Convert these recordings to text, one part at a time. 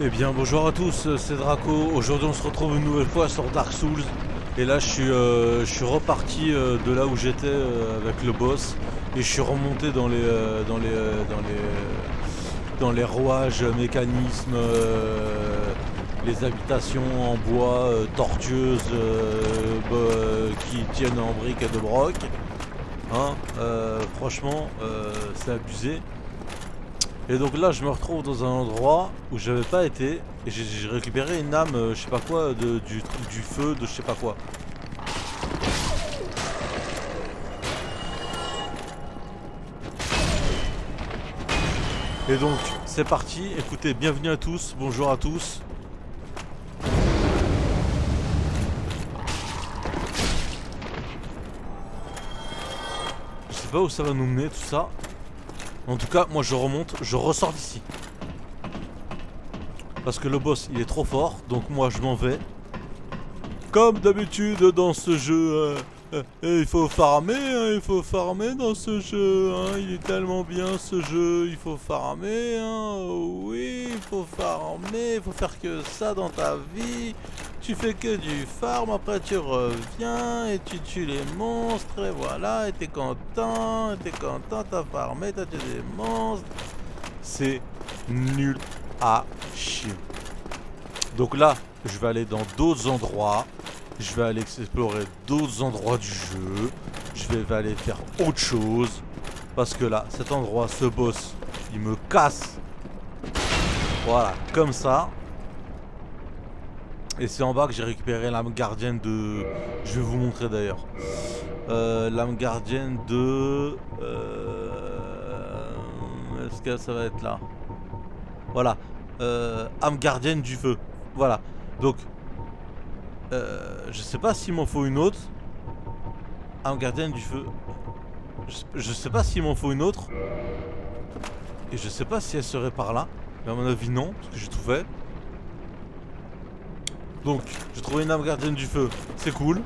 Eh bien bonjour à tous, c'est Draco. Aujourd'hui on se retrouve une nouvelle fois sur Dark Souls. Et là je suis, euh, reparti euh, de là où j'étais euh, avec le boss. Et je suis remonté dans les, rouages, mécanismes, les habitations en bois tortueuses bah, qui tiennent en briques et de broc. Hein, franchement, c'est abusé. Et donc là, je me retrouve dans un endroit où j'avais pas été et j'ai- récupéré une âme, euh, je sais pas quoi, de, du feu, de je sais pas quoi. Et donc, c'est parti. Écoutez, bienvenue à tous, bonjour à tous. Je sais pas où ça va nous mener tout ça. En tout cas, moi je remonte, je ressors d'ici. Parce que le boss il est trop fort, donc moi je m'en vais. Comme d'habitude dans ce jeu, euh, euh, euh, il faut farmer, hein, il faut farmer dans ce jeu. hein, il est tellement bien ce jeu, il faut farmer. hein, oui, il faut farmer, il faut faire que ça dans ta vie. Tu fais que du farm, après tu reviens et tu tues les monstres et voilà, et t'es content, t'es content, t'as farmé, t'as tué des monstres. C'est nul à chier. Donc là, je vais aller dans d'autres endroits, je vais aller explorer d'autres endroits du jeu, je vais aller faire autre chose, parce que là, cet endroit, ce boss, il me casse. Voilà, comme ça. Et c'est en bas que j'ai récupéré l'âme gardienne de... Je vais vous montrer d'ailleurs. Euh, l'âme gardienne de... euh, Est-ce que ça va être là? Voilà. Euh, âme gardienne du feu. Voilà. Donc... je sais pas s'il m'en faut une autre. Âme gardienne du feu. Je, je sais pas s'il m'en faut une autre. Et je sais pas si elle serait par là. Mais à mon avis non, parce que j'ai tout fait. Donc, j'ai trouvé une âme gardienne du feu, c'est cool.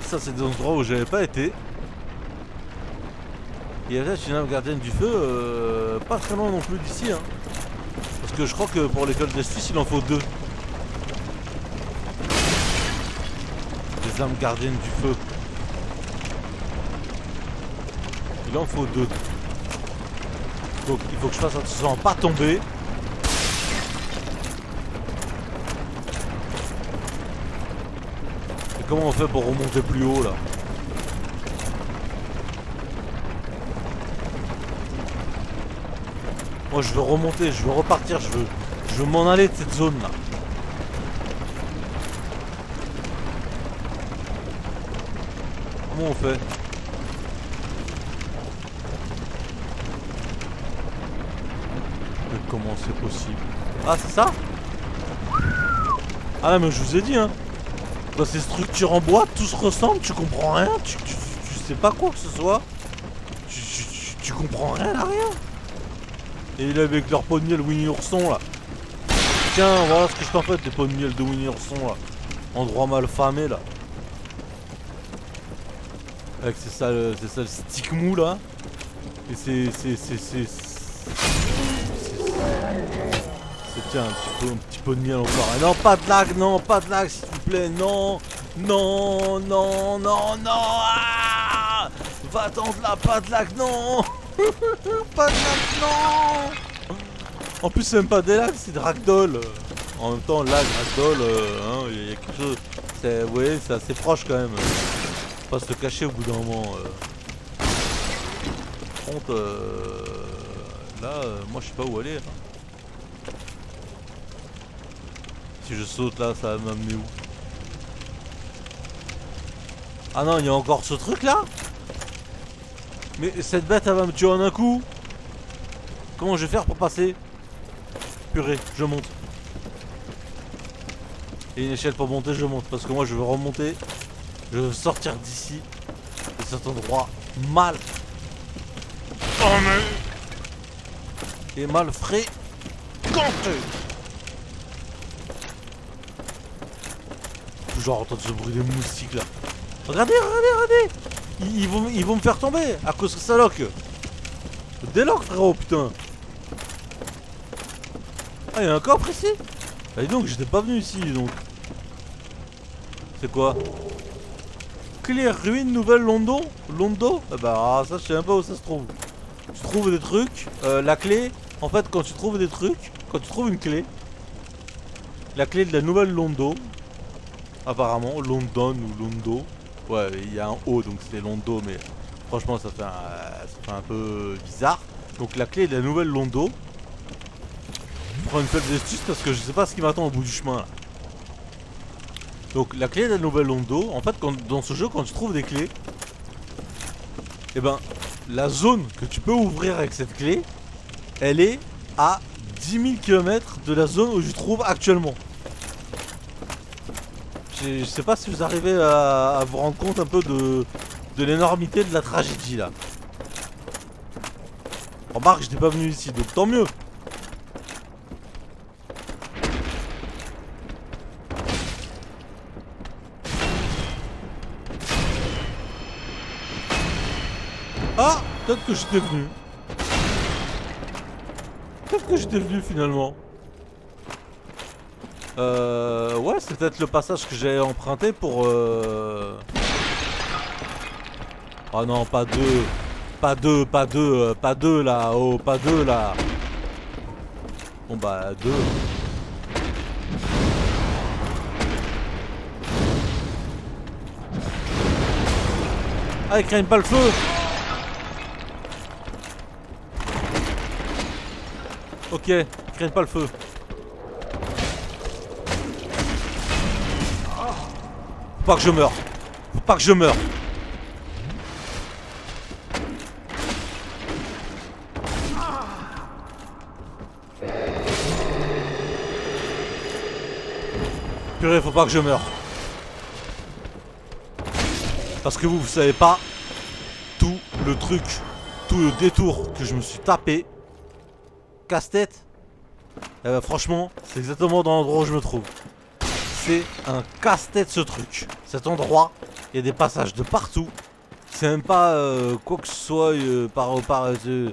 Ça, c'est des endroits où j'avais pas été. Et là, j'ai une âme gardienne du feu, euh, pas très loin non plus d'ici. Hein. Parce que je crois que pour l'école d'Estus, il en faut deux. Des âmes gardiennes du feu. Il en faut deux. Donc, il faut que je fasse attention à pas tomber. Comment on fait pour remonter plus haut là Moi je veux remonter, je veux repartir, je veux, je veux m'en aller de cette zone là. Comment on fait Mais comment c'est possible? Ah c'est ça? Ah mais je vous ai dit hein dans ces structures en bois, tout se ressemble, tu comprends rien, tu, sais pas quoi que ce soit. Tu, comprends rien à rien. Et là avec leur pot de miel Winnie Ourson là. Tiens, voilà ce que je t'en fais des pots de miel de Winnie Ourson là. Endroit mal famé là. Avec ces sales, ces sales sticks mous là. Et c'est. C'est. C'est. C'est. Tiens un petit, peu, un petit peu de miel encore. Ah non, pas de lag, non, pas de lag non, non, non, non, non. Ah Va tendre là, pas de lag, non. pas de lag, non. En plus, c'est même pas des lags, c'est de ragdoll. En même temps, lag, ragdoll, euh, hein, il y a quelque chose. C'est, ouais, c'est assez proche quand même. Faut pas se cacher au bout d'un moment. euh. Par contre, euh, là, euh, moi je sais pas où aller. là. Si je saute là, ça va m'amener où? Ah non, il y a encore ce truc là Mais cette bête, elle va me tuer en un coup Comment je vais faire pour passer? Purée, je monte. Et une échelle pour monter, je monte. Parce que moi, je veux remonter. Je veux sortir d'ici. De cet endroit mal. Et mal frais. Compteux. Toujours entendre ce bruit des moustiques là. Regardez, regardez, regardez. Ils, vont, ils vont me faire tomber à cause que ça lock. Délock frérot putain. Ah, il y a un coffre ici Bah dis donc, j'étais pas venu ici, donc. C'est quoi? Clé ruine nouvelle Londo? Londo? Ah Bah ah, ça, je sais même pas où ça se trouve. Tu trouves des trucs, euh, la clé, en fait, quand tu trouves des trucs, quand tu trouves une clé, la clé de la nouvelle Londo, apparemment, London ou Londo, ouais, il y a un O, donc c'est Londo, mais franchement, ça fait, un, ça fait un peu bizarre. Donc la clé de la nouvelle Londo, je prends une faible astuce parce que je sais pas ce qui m'attend au bout du chemin là. Donc la clé de la nouvelle Londo, en fait dans ce jeu quand tu trouves des clés, et ben la zone que tu peux ouvrir avec cette clé, elle est à 10 000 km de la zone où je trouve actuellement. Je sais pas si vous arrivez à, vous rendre compte un peu de, l'énormité de la tragédie là. Remarque, je n'étais pas venu ici, donc tant mieux. Ah Peut-être que j'étais venu. Peut-être que j'étais venu finalement. Euh... Ouais, c'est peut-être le passage que j'ai emprunté pour... Euh... Oh non, pas deux. Pas deux, pas deux, euh, pas deux là. Oh, pas deux là. Bon bah, deux. Ah, il craignent pas le feu Ok, ils craignent pas le feu. Faut pas que je meure. Faut pas que je meure. Purée, faut pas que je meure. Parce que vous, vous savez pas tout le truc, tout le détour que je me suis tapé. Casse-tête. Eh ben, franchement, c'est exactement dans l'endroit où je me trouve. C'est un casse-tête ce truc. Cet endroit, il y a des passages de partout. C'est même pas euh, quoi que ce soit euh, par euh,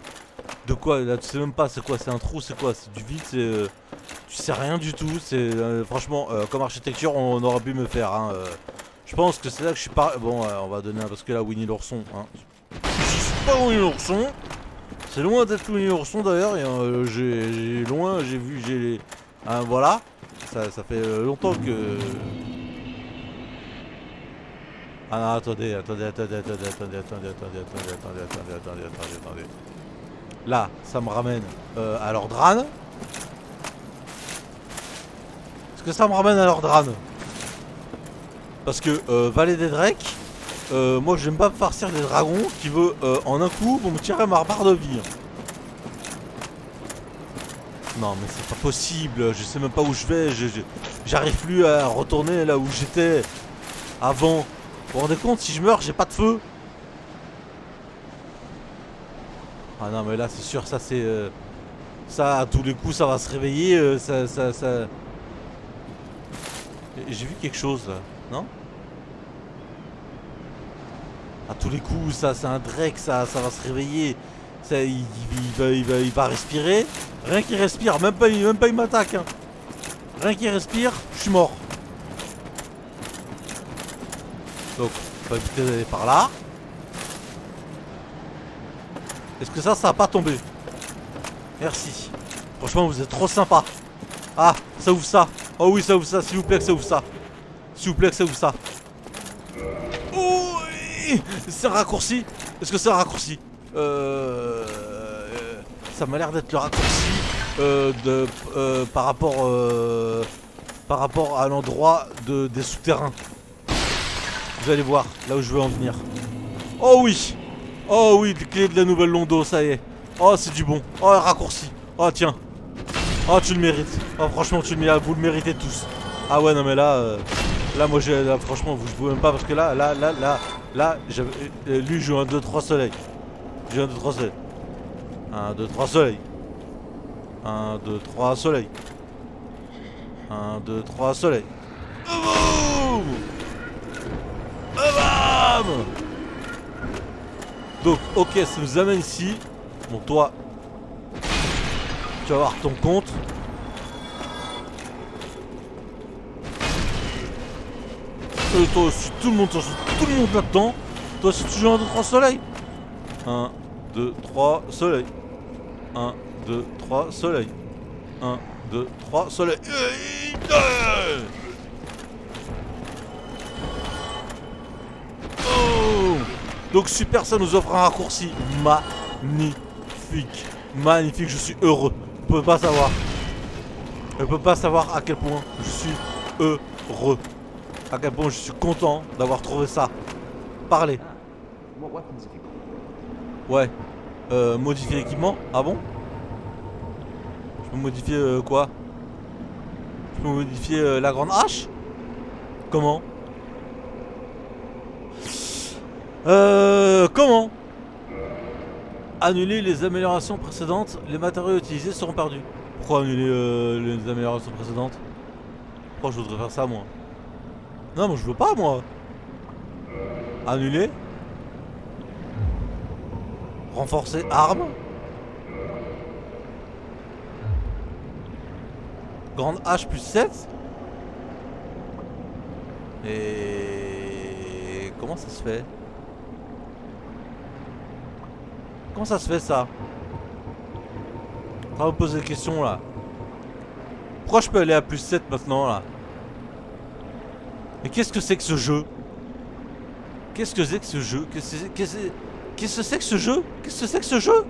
de quoi là tu sais même pas c'est quoi c'est un trou c'est quoi c'est du vide c'est tu sais rien du tout c'est franchement comme architecture on aurait pu me faire hein, je pense que c'est là que je suis pas bon on va donner un parce que là Winnie l'ourson hein. suis pas Winnie l'ourson c'est loin d'être Winnie l'ourson d'ailleurs j'ai loin j'ai vu j'ai hein, voilà ça, ça fait euh, longtemps que ah non, attendez, attendez, attendez, attendez, attendez, attendez, attendez, attendez, attendez, attendez, attendez, attendez, attendez. Là, ça me ramène euh, à Lordran. Est-ce que ça me ramène à Lordran Parce que euh, Vallée des Drakes, euh, moi j'aime pas farcir des dragons qui veut euh, en un coup vont me tirer ma barre de vie. Non mais c'est pas possible, je sais même pas où je vais, j'arrive plus à retourner là où j'étais avant. Vous vous rendez compte, si je meurs, j'ai pas de feu. Ah non mais là c'est sûr, ça c'est... euh, ça à tous les coups ça va se réveiller, euh, ça... ça, ça... J'ai vu quelque chose là, non? À tous les coups ça c'est un Drake, ça, ça va se réveiller. Ça, il- il va, il, va, il va respirer. Rien qu'il respire, même pas, même pas il m'attaque. hein. Rien qu'il respire, je suis mort. Donc, on va éviter d'aller par là. Est-ce que ça, ça va pas tomber Merci. Franchement, vous êtes trop sympa. Ah, ça ouvre ça. Oh oui, ça ouvre ça. S'il vous plaît, que ça ouvre ça. S'il vous plaît, que ça ouvre ça. Oui c'est un raccourci. Est-ce que c'est un raccourci? Euh, Ça m'a l'air d'être le raccourci euh, de, euh, par rapport euh, par rapport à l'endroit de, des souterrains. Vous allez voir là où je veux en venir. Oh oui Oh oui, clés de la nouvelle Londo, ça y est. Oh, c'est du bon. Oh, raccourci. Oh, tiens. Oh, tu le mérites. Oh, franchement, tu le. Vous le méritez tous. Ah ouais, non, mais là... là, moi, j'ai... franchement, vous pouvez même pas parce que là, là, là, là... Là, j'avais... lui, joue un 2-3 soleil. J'ai un 2-3 soleil. 1, 2, 3, soleil. 1, 2, 3, soleil. 1, 2, 3, soleil. Boum Bam Donc, ok, ça nous amène ici. Bon, toi, tu vas avoir ton compte. Et toi aussi, tout le monde, tout le monde là-dedans. Toi, si tu joues un 2, 3, soleil. 1, 2, 3, soleil. 1, 2, 3 soleil. 1, 2, 3 soleil. Oh Donc super, ça nous offre un raccourci magnifique. Magnifique, je suis heureux. Vous pouvez pas savoir. Je peux pas savoir à quel point je suis heureux. À quel point je suis content d'avoir trouvé ça. Parlez. Ouais. Euh, modifier l'équipement. Ah bon? Je peux modifier euh, quoi? Je peux modifier euh, la grande hache? Comment? Euh... Comment? Annuler les améliorations précédentes, les matériaux utilisés seront perdus. Pourquoi annuler les améliorations précédentes? Pourquoi je voudrais faire ça moi? Non mais je veux pas moi. Annuler? Renforcer arme. Grande H plus 7 Et comment ça se fait? Comment ça se fait ça? On va me poser des questions là. Pourquoi je peux aller à plus 7 maintenant là? Mais qu'est-ce que c'est que ce jeu? Qu'est-ce que c'est que ce jeu? Qu'est-ce que c'est Qu'est-ce que c'est que ce jeu? Qu'est-ce que c'est que ce jeu?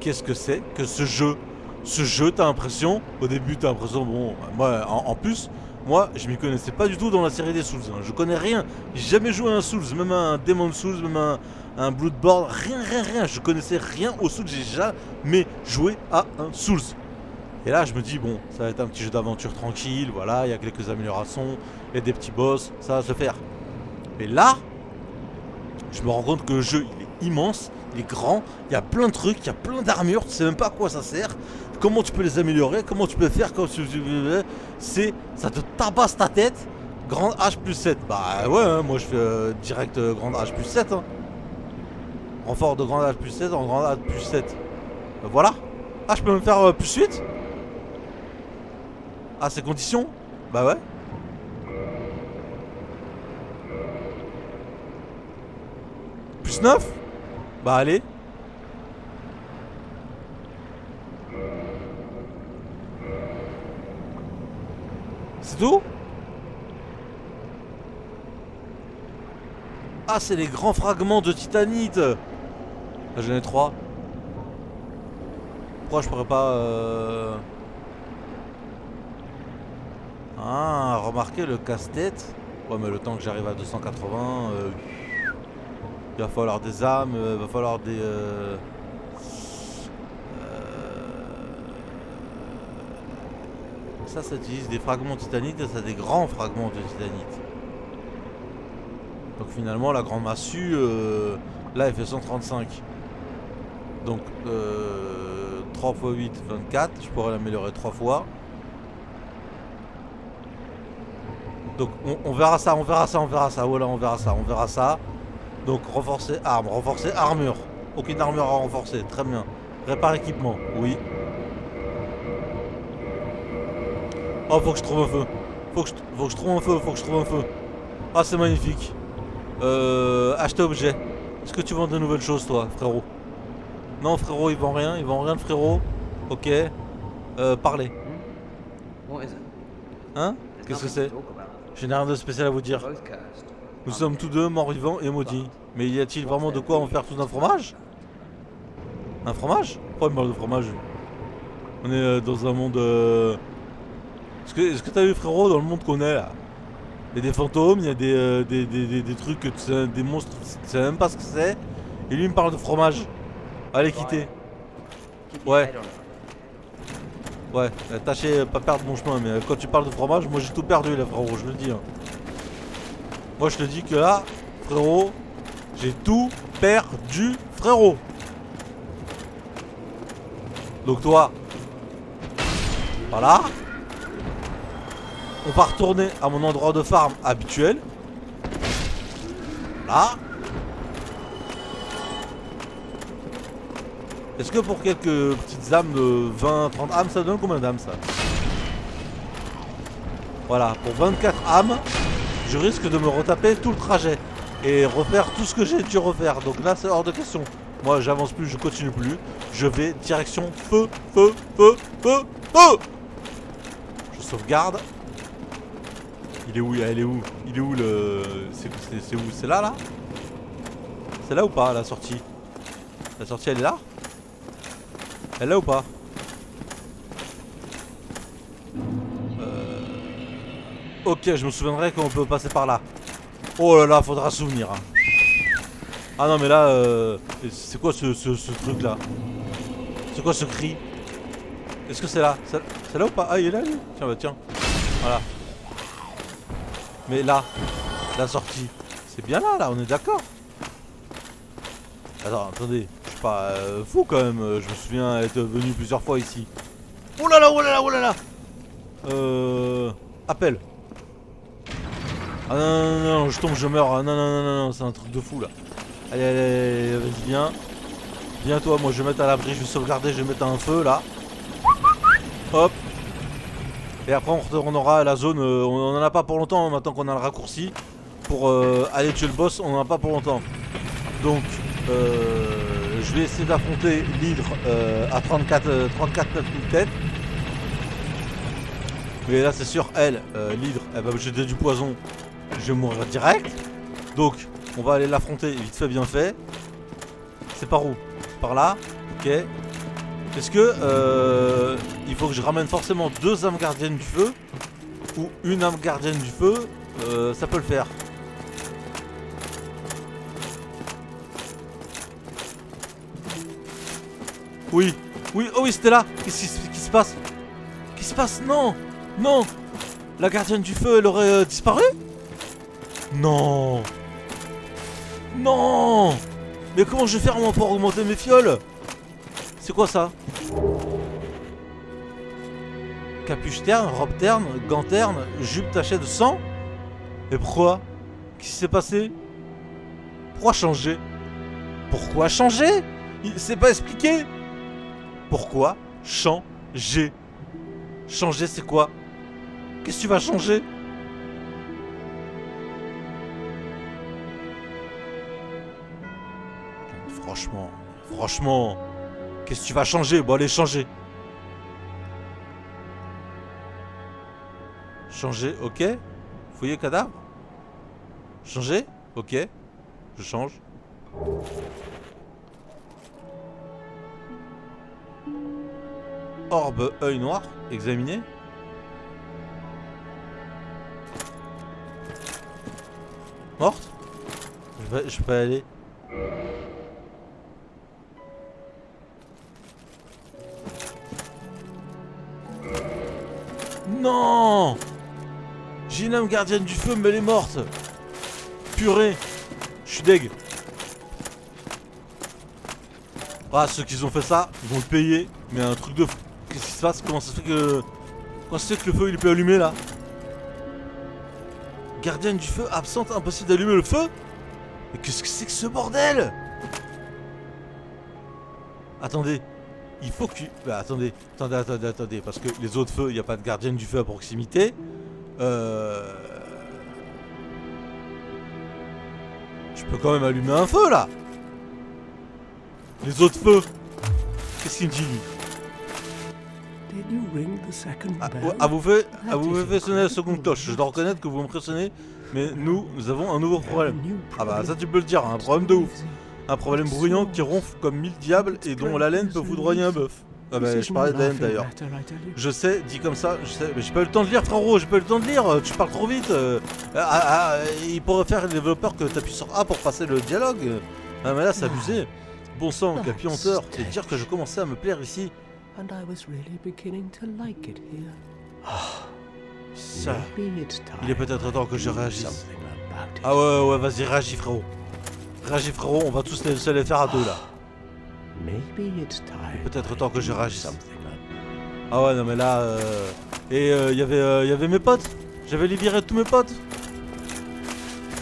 Qu'est-ce que c'est que ce jeu? Ce jeu, t'as l'impression, au début t'as l'impression, bon, moi en, plus, moi je m'y connaissais pas du tout dans la série des Souls. Hein. Je connais rien, j'ai jamais joué à un Souls, même un Demon Souls, même un, Bloodborne, rien, rien, rien. Je connaissais rien au Souls, j'ai jamais joué à un Souls. Et là je me dis, bon, ça va être un petit jeu d'aventure tranquille, voilà, il y a quelques améliorations, il y a des petits boss, ça va se faire. Mais là, je me rends compte que le jeu immense, il est grand, il y a plein de trucs, il y a plein d'armures, tu sais même pas à quoi ça sert, comment tu peux les améliorer, comment tu peux faire, quand tu... c'est, ça te tabasse ta tête, grande H plus 7, bah ouais, hein, moi je fais euh, direct euh, grande H plus 7, hein. renfort de grande H plus 7 en grande H plus 7, bah, voilà, ah je peux me faire euh, plus 8 Ah c'est conditions Bah ouais. Plus 9 bah allez. C'est tout? Ah c'est les grands fragments de titanite ah, J'en ai trois. Pourquoi je pourrais pas... Euh... Ah, remarquez le casse-tête. Ouais mais le temps que j'arrive à 280... Euh... Il va falloir des âmes, il euh, va falloir des... Euh, euh, ça, ça utilise des fragments titanites, ça des grands fragments de titanite. Donc finalement, la grande massue, là, elle fait 135. Donc, 3 x 8, 24. Je pourrais l'améliorer 3 fois. Donc on, on, verra ça, on verra ça, on verra ça. Voilà, on verra ça, on verra ça. Donc renforcer arme, renforcer armure. Aucune armure à renforcer, très bien. Répare équipement, oui. Oh, faut que je trouve un feu. Faut que je, faut que je trouve un feu, faut que je trouve un feu. Ah, c'est magnifique. Euh, acheter objet. Est-ce que tu vends de nouvelles choses, toi, frérot? Non, frérot, il vend rien. Il vend rien, frérot. Ok. Euh, parlez. Hein? Qu'est-ce que c'est? Je n'ai rien de spécial à vous dire. Nous sommes tous deux morts vivants et maudits. Mais y a-t-il vraiment de quoi en faire tout un fromage? Un fromage? Pourquoi une barre de fromage? On est euh, dans un monde... Euh, est-ce que t'as vu frérot dans le monde qu'on est là? Il y a des fantômes, il y a des, euh, des, des, des, trucs, des monstres, tu sais même pas ce que c'est. Et lui il me parle de fromage. Allez quitter. Ouais. Ouais, tâchez pas perdre mon chemin, mais quand tu parles de fromage, moi j'ai tout perdu là frérot, je le dis. Hein. Moi je te dis que là, frérot, j'ai tout perdu, frérot. Donc toi, voilà. On va retourner à mon endroit de farm habituel. Là. Est-ce que pour quelques petites âmes de 20, 30 âmes, ça donne combien d'âmes ça? Voilà, pour 24 âmes, je risque de me retaper tout le trajet et refaire tout ce que j'ai dû refaire. Donc là, c'est hors de question. Moi, j'avance plus, je continue plus. Je vais direction feu, feu, feu, feu, feu. Je sauvegarde. Il est où Elle est où? Il est où le... C'est où? C'est là, là? C'est là ou pas, la sortie? La sortie, elle est là? Elle est là ou pas? Ok, je me souviendrai qu'on peut passer par là. Oh là là, faudra souvenir. Hein. Ah non, mais là, euh... c'est quoi ce, ce, truc là C'est quoi ce cri? Est-ce que c'est là? C'est là ou pas? Ah, il est là, lui? Tiens, bah tiens. Voilà. Mais là, la sortie, c'est bien là, là, on est d'accord. Attends, attendez, je suis pas euh, fou quand même, je me souviens être venu plusieurs fois ici. Oh là là, oh là là, oh là là Euh... Appel. Ah non, non, non, je tombe, je meurs. Ah, non, non, non, non, c'est un truc de fou là. Allez, allez, allez vas-y, viens. Viens toi, moi je vais mettre à l'abri, je vais sauvegarder, je vais mettre un feu là. Hop, et après on aura la zone, euh, on en a pas pour longtemps hein, maintenant qu'on a le raccourci. Pour euh, aller tuer le boss, on en a pas pour longtemps. Donc euh, je vais essayer d'affronter l'hydre à 34, 34 têtes. Mais là c'est sûr, elle, l'hydre, elle va me jeter du poison. Je vais mourir direct. Donc on va aller l'affronter vite fait bien fait. C'est par où? Par là. Ok. Est-ce que euh, il faut que je ramène forcément deux âmes gardiennes du feu ou une âme gardienne du feu euh, Ça peut le faire. Oui, oui, oh oui, c'était là. Qu'est-ce qui, se passe? Qu'est-ce qui se passe? Non, non. La gardienne du feu, elle aurait euh, disparu? Non. Non. Mais comment je vais faire pour augmenter mes fioles? C'est quoi ça? Capuche terne, robe terne, gants terne, jupe tachée de sang? Et pourquoi? Qu'est-ce qui s'est passé? Pourquoi changer? Pourquoi changer? C'est pas expliqué? Pourquoi changer? Changer c'est quoi? Qu'est-ce que tu vas changer? Franchement, franchement Qu'est-ce que tu vas changer? Bon, allez, changer. Changer, ok. Fouiller cadavre? Changer, ok. Je change. Orbe, œil noir, examiner. Morte? Je, vais, je peux aller. Non J'ai une âme gardienne du feu, mais elle est morte. Purée Je suis deg. Ah, ceux qui ont fait ça, ils vont le payer. Mais un truc de. Qu'est-ce qui se passe? Comment ça se fait que... Comment ça se fait que le feu, il peut allumer, là? Gardienne du feu, absente, impossible d'allumer le feu? Mais qu'est-ce que c'est que ce bordel? Attendez, il faut que tu... Bah, attendez, attendez, attendez, attendez, parce que les autres feux, il n'y a pas de gardienne du feu à proximité. Euh... Je peux quand même allumer un feu, là Les autres feux Qu'est-ce qu'il me dit, lui? Ah, ah, vous fait, ah, vous fait sonner la seconde cloche. Je dois reconnaître que vous me pressionnez, mais nous, nous avons un nouveau problème. Ah bah ça tu peux le dire, un problème de ouf. Un problème bruyant qui ronfle comme mille diables et dont la laine peut foudroyer un bœuf. Ah bah je parlais de la laine d'ailleurs. Je sais, dit comme ça, je sais, mais j'ai pas eu le temps de lire frérot, j'ai pas eu le temps de lire, tu parles trop vite. Euh, ah, ah, ah, il pourrait faire le développeur que t'appuies sur A pour passer le dialogue. Ah mais là c'est abusé. Bon sang, Capi honteur, c'est dire que je commençais à me plaire ici. Ça. Il est peut-être temps que je réagisse. Ah ouais ouais vas-y réagis frérot. Réagis frérot, on va tous se les faire à deux là. Peut-être temps que je réagisse. Ah ouais non mais là euh... Et il euh, y avait euh, y avait mes potes. J'avais les de tous mes potes.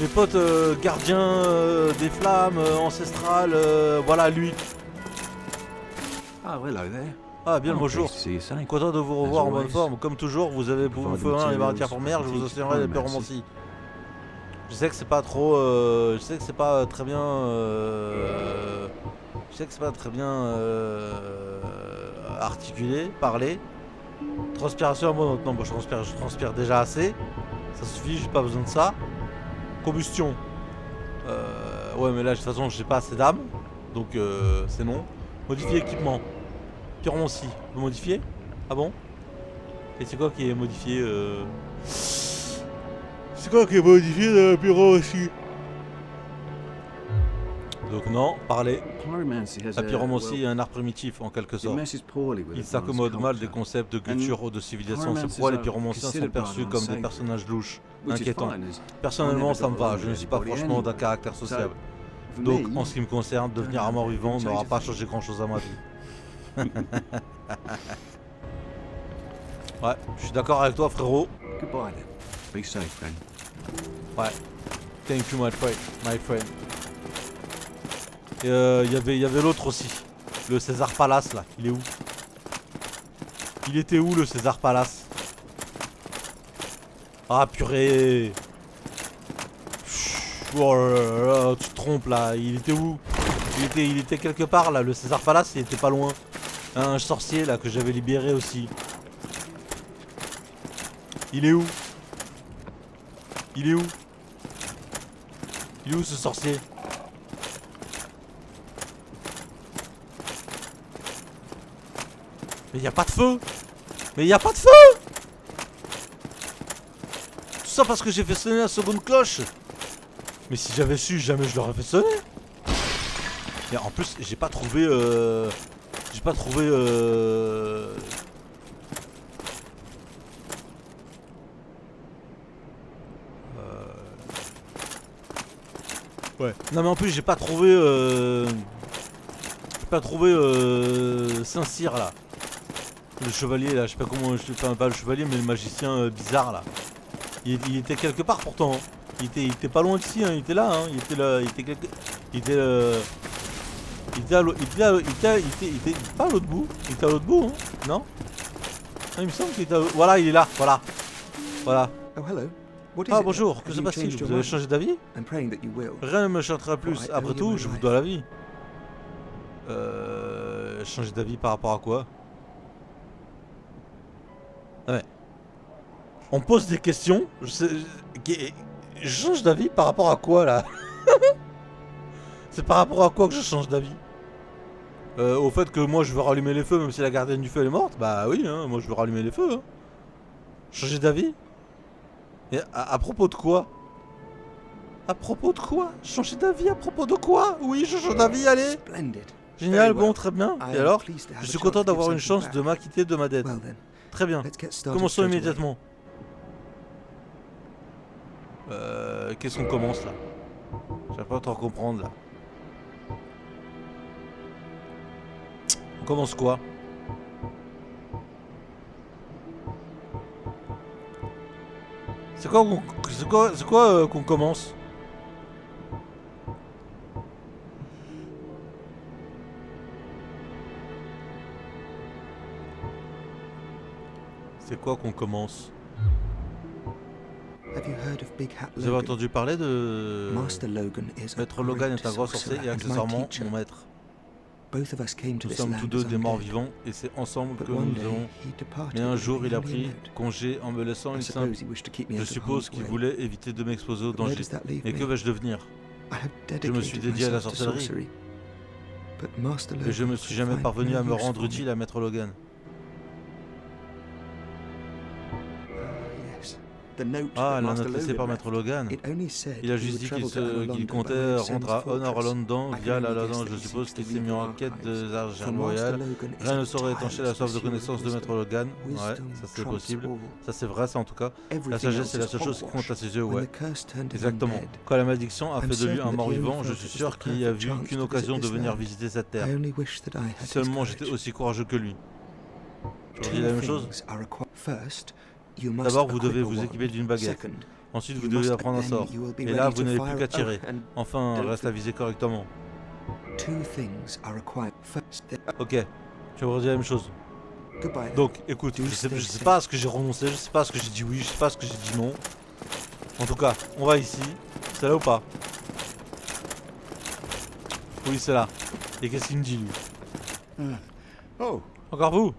Mes potes euh, gardiens des flammes ancestrales, voilà lui. Ah ouais là, Ah bien le bonjour. Content de vous revoir en bonne forme. Comme toujours, vous avez pour vous feu un et pour première, je vous assurerai les péromancies. Je sais que c'est pas trop. euh, je sais que c'est pas très bien. euh, je sais que c'est pas très bien euh, articulé, parlé. Transpiration abondante. Non, bon, je transpire, je transpire déjà assez. Ça suffit, j'ai pas besoin de ça. Combustion. Euh, ouais, mais là, de toute façon, j'ai pas assez d'âme. Donc, c'est non. Modifier équipement. Pyromancie. On peut modifier Ah bon? Et c'est quoi qui est modifié. C'est quoi qui est modifié dans la pyromancie Donc non, parler. Has La pyromancie est un art primitif en quelque sorte. Il s'accommode mal des culture, concepts de culture ou de civilisation. C'est pourquoi les pyromanciens sont perçus comme des personnages louches, inquiétants. Personnellement, ça me va, je ne suis pas franchement d'un caractère sociable. Donc, en ce qui me concerne, devenir un mort-vivant n'aura pas changé grand-chose à ma vie. ouais, je suis d'accord avec toi, frérot. Be. Ouais. Thank you, my friend. My friend. Et euh, y avait, y avait l'autre aussi. Le César Palace, là. Il est où? Il était où, le César Palace? Ah, purée Oh tu te trompes, là. Il était où? Il était, il était quelque part, là. Le César Palace, il était pas loin. Un sorcier, là, que j'avais libéré aussi. Il est où? Il est où? Il est où ce sorcier? Mais y a pas de feu! Mais y a pas de feu! Tout ça parce que j'ai fait sonner la seconde cloche! Mais si j'avais su, jamais je l'aurais fait sonner! En plus, j'ai pas trouvé... Euh... J'ai pas trouvé... Euh... Ouais. Non mais en plus j'ai pas trouvé euh... J'ai pas trouvé euh... Saint-Cyr là. Le chevalier là, je sais pas comment je enfin pas le chevalier mais le magicien euh, bizarre là. Il, il était quelque part pourtant. hein. Il était, il était pas loin d'ici, hein. il était là, hein. il était là, il était quelque... Il était euh... Il était à l'autre... Il était, à l'autre- il était, il était, il était pas à l'autre bout. Il était à l'autre bout, hein. Non? Ah, Il me semble qu'il était à l'autre- Voilà, il est là, voilà. Voilà. Oh, hello. Ah bonjour, que se passe-t-il? Vous avez changé d'avis? Rien ne me chantera plus. Après tout, je vous dois la vie. Euh, changer d'avis par rapport à quoi? Ah Ouais. On pose des questions. Je, sais- je- qui- je change d'avis par rapport à quoi là? C'est par rapport à quoi que je change d'avis? Euh, Au fait que moi je veux rallumer les feux même si la gardienne du feu elle est morte? Bah oui, hein, moi je veux rallumer les feux. hein. Changer d'avis? Et à- à propos de quoi? À propos de quoi? Changer d'avis à propos de quoi? Oui, je change d'avis, allez. Génial, bon, très bien. Et alors? Je suis content d'avoir une chance de m'acquitter de ma dette. Très bien. Commençons immédiatement. Euh, Qu'est-ce qu'on commence là? J'arrive pas trop comprendre là. On commence quoi? C'est quoi qu'on c'est quoi, c'est quoi euh, qu'on commence? C'est quoi qu'on commence? Vous avez entendu parler de... Maître Logan est un grand sorcier et accessoirement mon maître. Nous sommes tous deux des morts vivants et c'est ensemble que nous avons... Mais un jour il a pris congé en me laissant une simple... Je suppose qu'il voulait éviter de m'exposer au danger. Et que vais-je devenir? Je me suis dédié à la sorcellerie. Et je me suis jamais parvenu à me rendre utile à Maître Logan. Ah, la note laissée par. Maître Logan. Il a juste dit qu'il comptait rendre à Honor. London via la London. Je suppose qu'il s'est mis en quête des. Logan is Rien a ne saurait étancher la soif de connaissance de Maître. Logan. Ouais, ça c'est possible. Ça c'est vrai, ça en tout cas. La sagesse c'est la seule chose qui compte à ses yeux, ouais. Exactement. Quand la malédiction a fait de lui un that mort he only vivant, je suis sûr qu'il a perfect vu qu'une occasion de venir visiter cette terre. Si seulement j'étais aussi courageux que lui. Je dis la même chose. D'abord, vous devez vous équiper d'une baguette. Ensuite, vous devez apprendre un sort. Et là, vous n'avez plus qu'à tirer. Enfin, reste à viser correctement. Ok, je vais vous redire la même chose. Donc, écoute, je sais, je sais pas ce que j'ai renoncé, je sais pas ce que j'ai dit oui, je sais pas ce que j'ai dit non. En tout cas, on va ici. C'est là ou pas? Oui, c'est là. Et qu'est-ce qu'il me dit lui? Oh, Encore vous?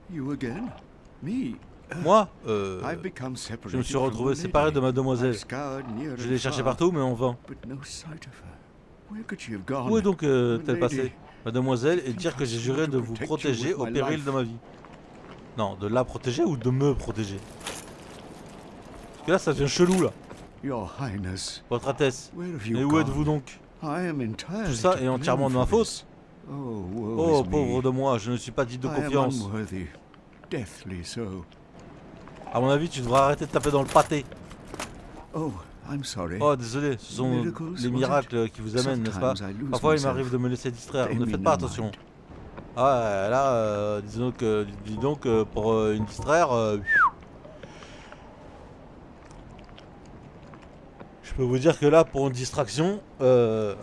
Me? Moi, euh, je me suis retrouvé séparé de ma demoiselle. Je l'ai cherchée partout, mais en vain. Où est donc-elle euh, passée mademoiselle et dire que j'ai juré de vous protéger au péril de ma vie. Non, de la protéger ou de me protéger Parce que là, ça devient chelou, là. Votre Altesse, mais où êtes-vous donc? Tout ça est entièrement de ma faute. Oh, oh pauvre de moi, je ne suis pas digne de confiance. À mon avis, tu devrais arrêter de taper dans le pâté. Oh, I'm sorry. Oh, désolé, ce sont les miracles qui vous amènent, n'est-ce pas? Parfois, il m'arrive de me laisser distraire. Ne faites pas attention. Ah là, euh, dis donc, euh, dis donc euh, pour euh, une distraire, euh, je peux vous dire que là, pour une distraction, euh,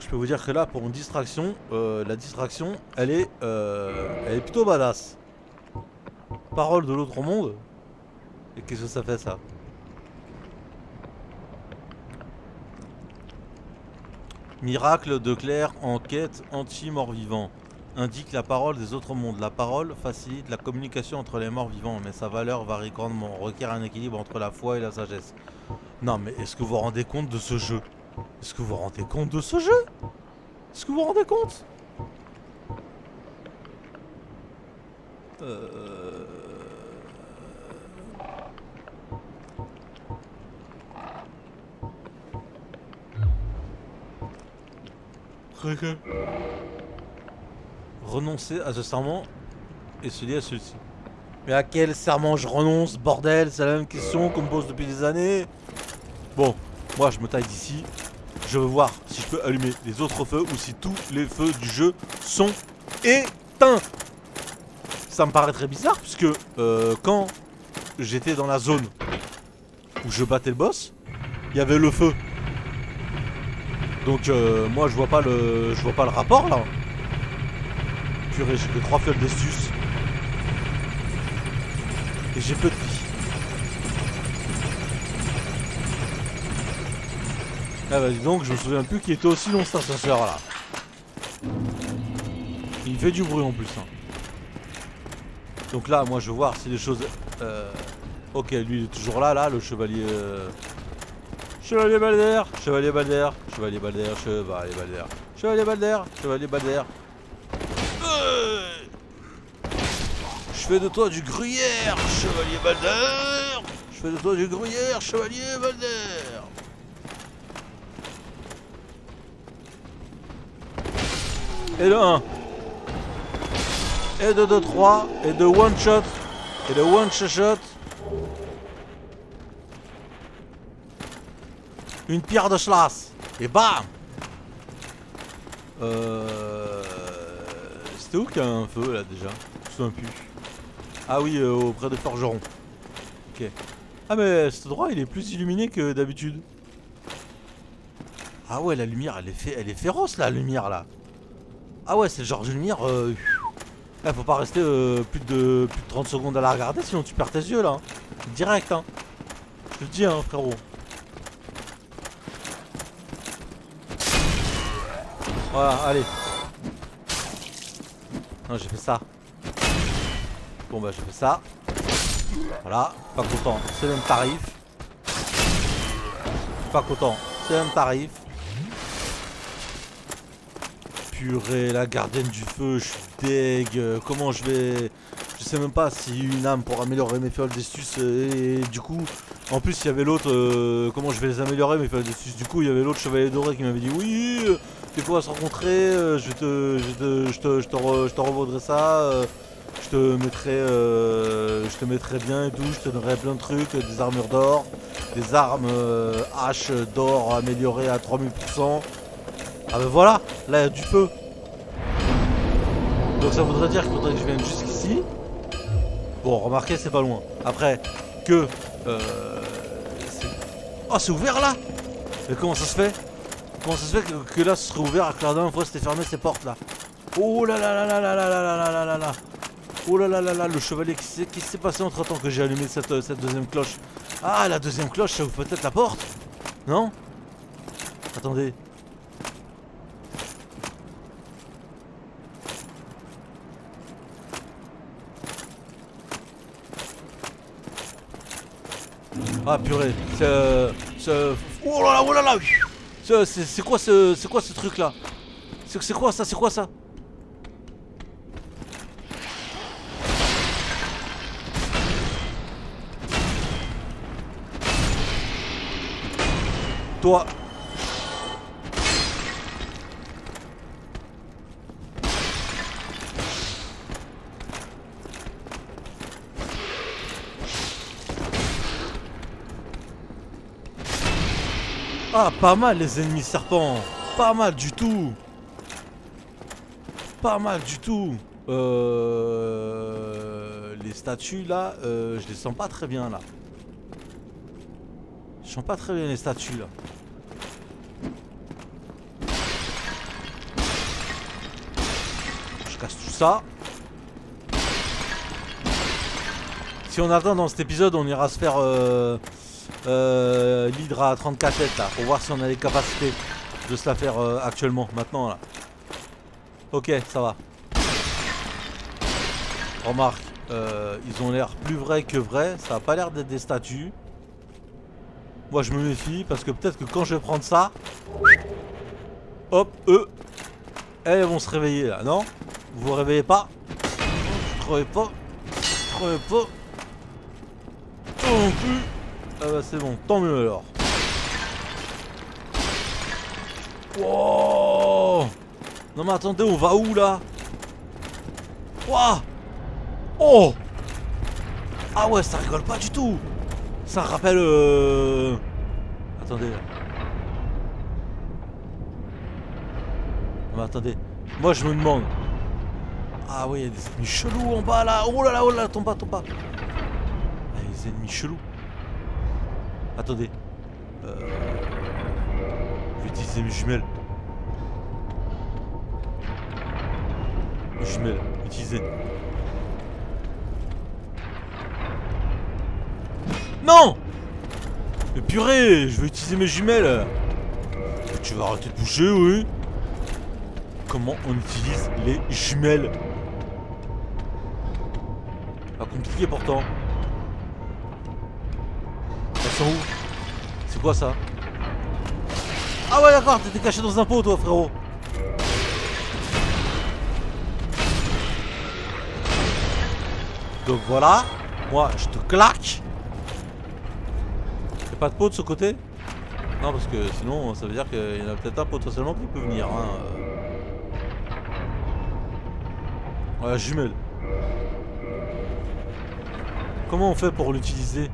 je peux vous dire que là, pour une distraction, euh, la distraction, elle est, euh, elle est plutôt badass. Parole de l'autre monde. Et qu'est-ce que ça fait ça? Miracle de Claire en quête anti-mort-vivant. Indique la parole des autres mondes. La parole facilite la communication entre les morts vivants, mais sa valeur varie grandement. Requiert un équilibre entre la foi et la sagesse. Non, mais est-ce que vous vous rendez compte de ce jeu? Est-ce que vous vous rendez compte de ce jeu? Est-ce que vous vous rendez compte? Euh... Renoncer à ce serment et se lier à celui-ci. Mais à quel serment je renonce, bordel? C'est la même question qu'on me pose depuis des années. Bon, moi je me taille d'ici. Je veux voir si je peux allumer les autres feux ou si tous les feux du jeu sont éteints. Ça me paraît très bizarre puisque euh, quand j'étais dans la zone où je battais le boss, il y avait le feu. Donc euh, moi je vois pas le je vois pas le rapport là. Purée, j'ai que trois fioles d'estus. Et j'ai peu de vie. Ah bah dis donc, je me souviens plus qu'il était aussi long cet ascenseur là. Il fait du bruit en plus. hein. Donc là, moi je veux voir si les choses... euh, Ok, lui il est toujours là, là, le chevalier... euh, Chevalier Balder, Chevalier Balder, Chevalier Balder, Chevalier Balder, Chevalier Balder, Chevalier Balder. Euh, Je fais de toi du gruyère, Chevalier Balder. Je fais de toi du gruyère, Chevalier Balder. Et de 1. Et de 2, 3. Et de one shot. Et de one shot. Une pierre de Schlas. Et bam Euh... C'était où qu'il y a un feu là déjà? Je me plus. Ah oui, euh, auprès de Forgeron. Ok. Ah mais cet endroit il est plus illuminé que d'habitude. Ah ouais la lumière elle est, elle est féroce la lumière là. Ah ouais c'est le genre de lumière... Euh... Là, faut pas rester euh, plus, de... plus de 30 secondes à la regarder sinon tu perds tes yeux là. hein. Direct hein. Je te dis hein frérot. Voilà, allez. Non, j'ai fait ça. Bon, bah, j'ai fait ça. Voilà, pas content, c'est le même tarif. Pas content, c'est le même tarif. La gardienne du feu, je suis deg. euh, Comment je vais. Je sais même pas si une âme pour améliorer mes fioles d'estus. euh, Et du coup, en plus, il y avait l'autre. euh, comment je vais les améliorer mes fioles d'estus Du coup, il y avait l'autre chevalier doré qui m'avait dit Oui, des fois à se rencontrer, je te, je te, je te, je te, je te revaudrai ça, je te mettrai, je te mettrai bien et tout, je te donnerai plein de trucs, des armures d'or, des armes haches d'or améliorées à 3000%. Ah ben voilà, là il y a du feu. Donc ça voudrait dire qu'il faudrait que je vienne jusqu'ici. Bon, remarquez, c'est pas loin. Après, que... euh, oh, c'est ouvert là Mais comment ça se fait Comment ça se fait que, là ce serait ouvert que la dernière fois c'était fermé ces portes là Oh là là là là là là là là là là là Oh là là là là, le chevalier, qui s'est- passé entre temps que j'ai allumé euh, cette deuxième cloche Ah, la deuxième cloche, ça ouvre peut-être la porte Non Attendez. Ah purée, c'est... euh, c'est- Oh là là, oh là là. C'est- quoi ce, c'est quoi ce truc là c'est quoi ça, c'est quoi ça? Toi Ah, pas mal les ennemis serpents. Pas mal du tout. Pas mal du tout. Euh... Les statues là, euh, je les sens pas très bien là. Je sens pas très bien les statues là. Je casse tout ça. Si on attend dans cet épisode, on ira se faire euh, euh, l'hydra à 34 têtes là, pour voir si on a les capacités de se la faire euh, actuellement, maintenant là. Ok, ça va. Remarque, euh, ils ont l'air plus vrais que vrais, ça a pas l'air d'être des statues. Moi je me méfie parce que peut-être que quand je vais prendre ça, hop, eux, elles vont se réveiller là, non? Vous vous réveillez pas? Trouvez pas? Trouvez pas? Non plus Ah bah c'est bon, tant mieux alors. Wow Non mais attendez, on va où là? Wouah Oh Ah ouais, ça rigole pas du tout Ça rappelle... Euh... Attendez. Non, mais attendez. Moi je me demande... Ah ouais, il y a des ennemis chelous en bas là Oh là là, oh là là, tombe pas, tombe pas Ah, il y a des ennemis chelous. Attendez. Euh... Je vais utiliser mes jumelles. Mes jumelles, utiliser. Non Mais purée, je vais utiliser mes jumelles. Tu vas arrêter de bouger, oui Comment on utilise les jumelles? Pas compliqué pourtant. Elles sont où? C'est quoi ça Ah ouais d'accord, t'étais caché dans un pot toi frérot. Donc voilà, moi je te claque. Y'a pas de pot de ce côté? Non parce que sinon ça veut dire qu'il y en a peut-être un potentiellement qui peut venir. Hein. Ouais, jumelle. Comment on fait pour l'utiliser?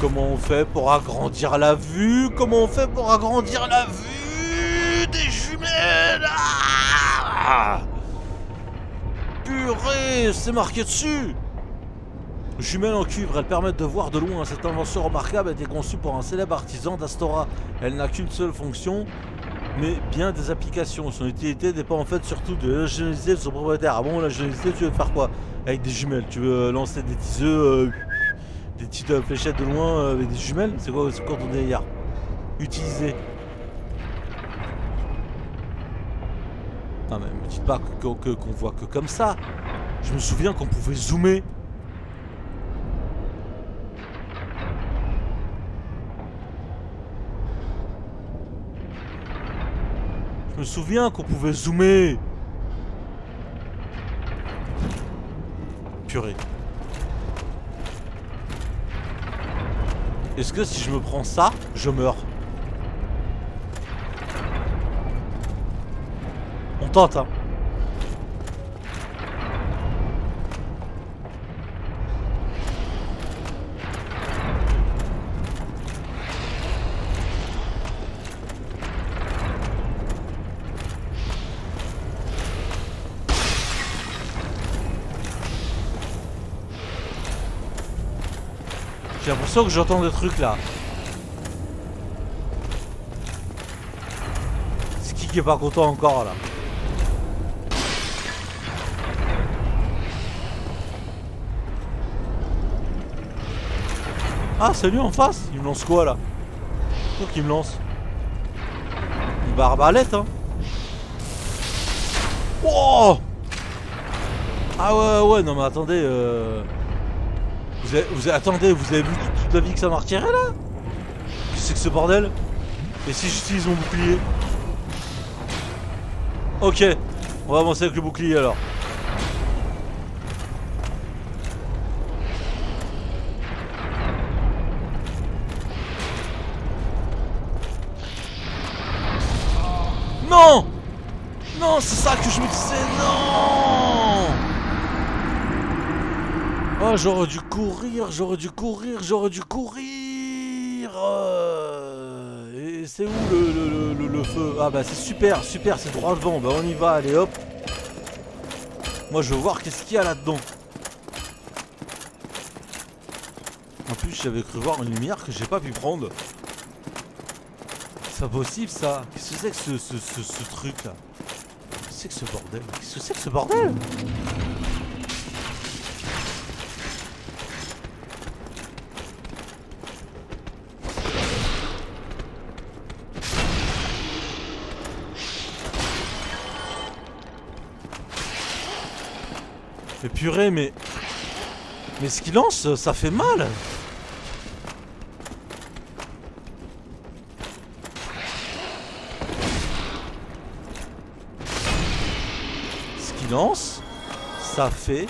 Comment on fait pour agrandir la vue Comment on fait pour agrandir la vue des jumelles Ah Purée, c'est marqué dessus Jumelles en cuivre, elles permettent de voir de loin. Cette invention remarquable a été conçue pour un célèbre artisan d'Astora. Elle n'a qu'une seule fonction, mais bien des applications. Son utilité dépend en fait surtout de l'ingéniosité de son propriétaire. Ah bon, l'ingéniosité, tu veux faire quoi? Avec des jumelles Tu veux lancer des tiseux, euh, des petites euh, fléchettes de loin euh, avec des jumelles C'est quoi, quoi ton délire Utiliser. Non mais me dites pas que- que- qu'on voit que comme ça. Je me souviens qu'on pouvait zoomer. Je me souviens qu'on pouvait zoomer. Purée. Est-ce que si je me prends ça, je meurs On tente, hein. L'impression que j'entends des trucs là. qui qui est pas content encore là Ah c'est lui en face. Il me lance quoi là Quoi qu'il me lance. Une barbalette hein. Oh Ah ouais ouais non mais attendez euh... vous, avez, vous avez- attendez vous avez vu la vie que ça m'a là Qu'est-ce que ce bordel Et si j'utilise mon bouclier Ok On va avancer avec le bouclier alors. Non Non, c'est ça que je me disais, non Oh, j'aurais dû courir, j'aurais dû courir, j'aurais dû courir. Euh, Et c'est où le, feu? Ah bah c'est super, super, c'est droit devant, bah on y va, allez hop. Moi je veux voir qu'est-ce qu'il y a là-dedans. En plus j'avais cru voir une lumière que j'ai pas pu prendre. C'est pas possible ça. Qu'est-ce que c'est que ce, ce, ce, ce truc là Qu'est-ce que c'est que ce bordel? Qu'est-ce que c'est que ce bordel? Purée mais... Mais ce qu'il lance, ça fait mal ce qu'il lance, ça fait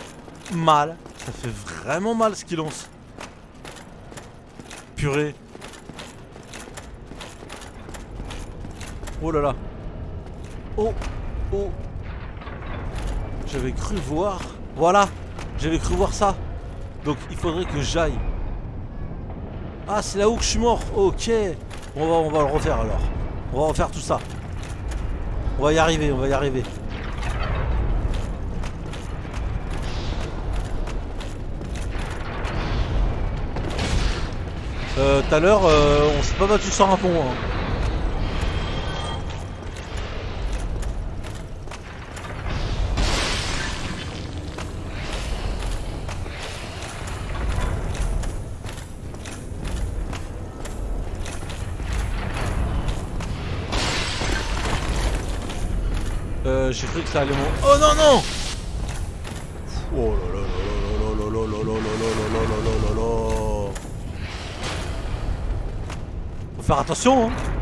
mal. Ça fait vraiment mal ce qu'il lance. Purée. Oh là là. Oh, oh. J'avais cru voir. Voilà. J'avais cru voir ça. Donc il faudrait que j'aille. Ah, c'est là où que je suis mort. Ok. On va, on va le refaire alors. On va refaire tout ça. On va y arriver, on va y arriver. Euh, tout à l'heure, euh, on s'est pas battu sur un pont. hein. J'ai cru que ça allait mon... Oh non non Oh là là là là là là là là là là là là là là Faut faire attention hein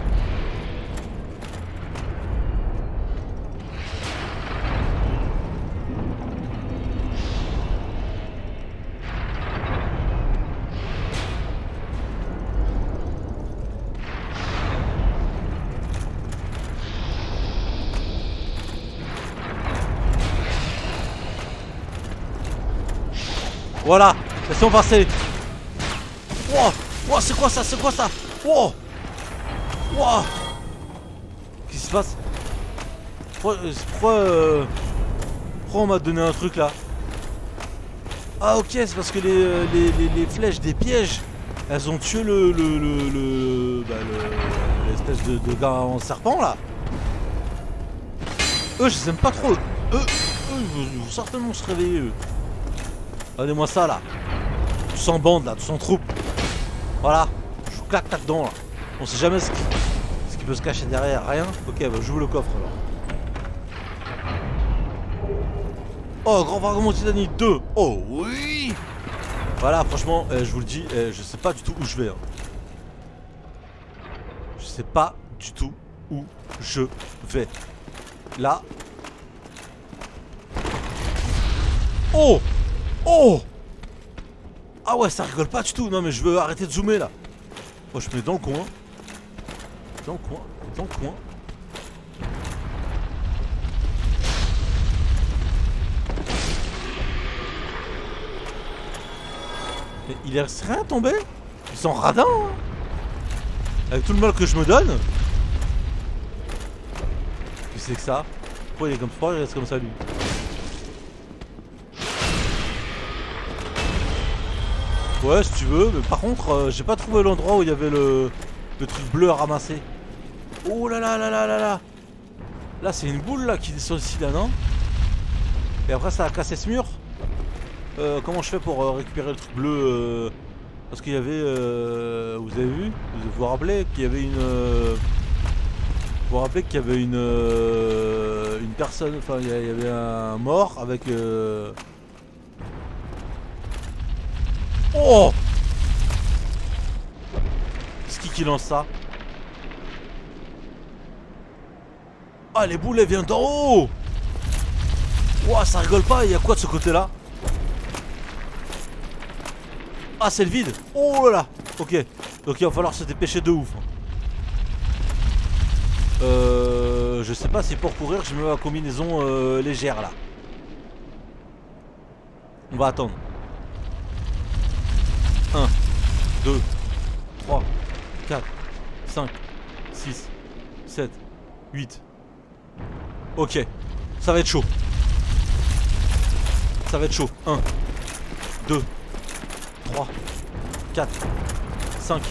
Voilà, laissons passer. Wow, wow, c'est quoi ça C'est quoi ça? Wow, wow. Qu'est-ce qui se passe? Pourquoi, euh, pourquoi, euh, pourquoi on m'a donné un truc là? Ah ok, c'est parce que les, euh, les, flèches des pièges, elles ont tué le le le bah, le- l'espèce de, gars en serpent là. Eux, je les aime pas trop. Eux, eux ils vont certainement se réveiller eux. Regardez-moi ça là. Tous en bande là, tous en troupe. Voilà. Je vous claque là-dedans là. On sait jamais ce qui, ce qui peut se cacher derrière. Rien Ok, bah j'ouvre le coffre alors. Oh, Grand Fragment Titanic 2 Oh oui Voilà, franchement, euh, je vous le dis, euh, je sais pas du tout où je vais. hein. Je sais pas du tout où je vais. Là. Oh Oh Ah ouais, ça rigole pas du tout. Non, mais je veux arrêter de zoomer là. Moi, je me mets dans le coin. Dans le coin. Dans le coin. Mais il est rien tombé Ils sont radins hein Avec tout le mal que je me donne Qu'est-ce que c'est que ça? Pourquoi il est comme ça Il reste comme ça lui? Ouais si tu veux, mais par contre euh, j'ai pas trouvé l'endroit où il y avait le, le truc bleu à ramasser. Oh là là là là là là Là, c'est une boule là qui descend ici là, non? Et après, ça a cassé ce mur. Euh, comment je fais pour euh, récupérer le truc bleu Parce qu'il y avait. vous avez vu Vous vous rappelez qu'il y avait une. vous vous rappelez qu'il y avait une. une personne. Enfin, il y avait un mort avec. euh, Oh. C'est qui qui lance ça? Ah, les boules, elles viennent d'en haut. Ouah, ça rigole pas, il y a quoi de ce côté-là? Ah, c'est le vide. Oh là là. Ok, donc il va falloir se dépêcher de ouf. Euh, je sais pas si pour courir, je mets ma combinaison euh, légère là. On va attendre. 1, 2, 3, 4, 5, 6, 7, 8. Ok, ça va être chaud. Ça va être chaud. 1, 2, 3, 4, 5.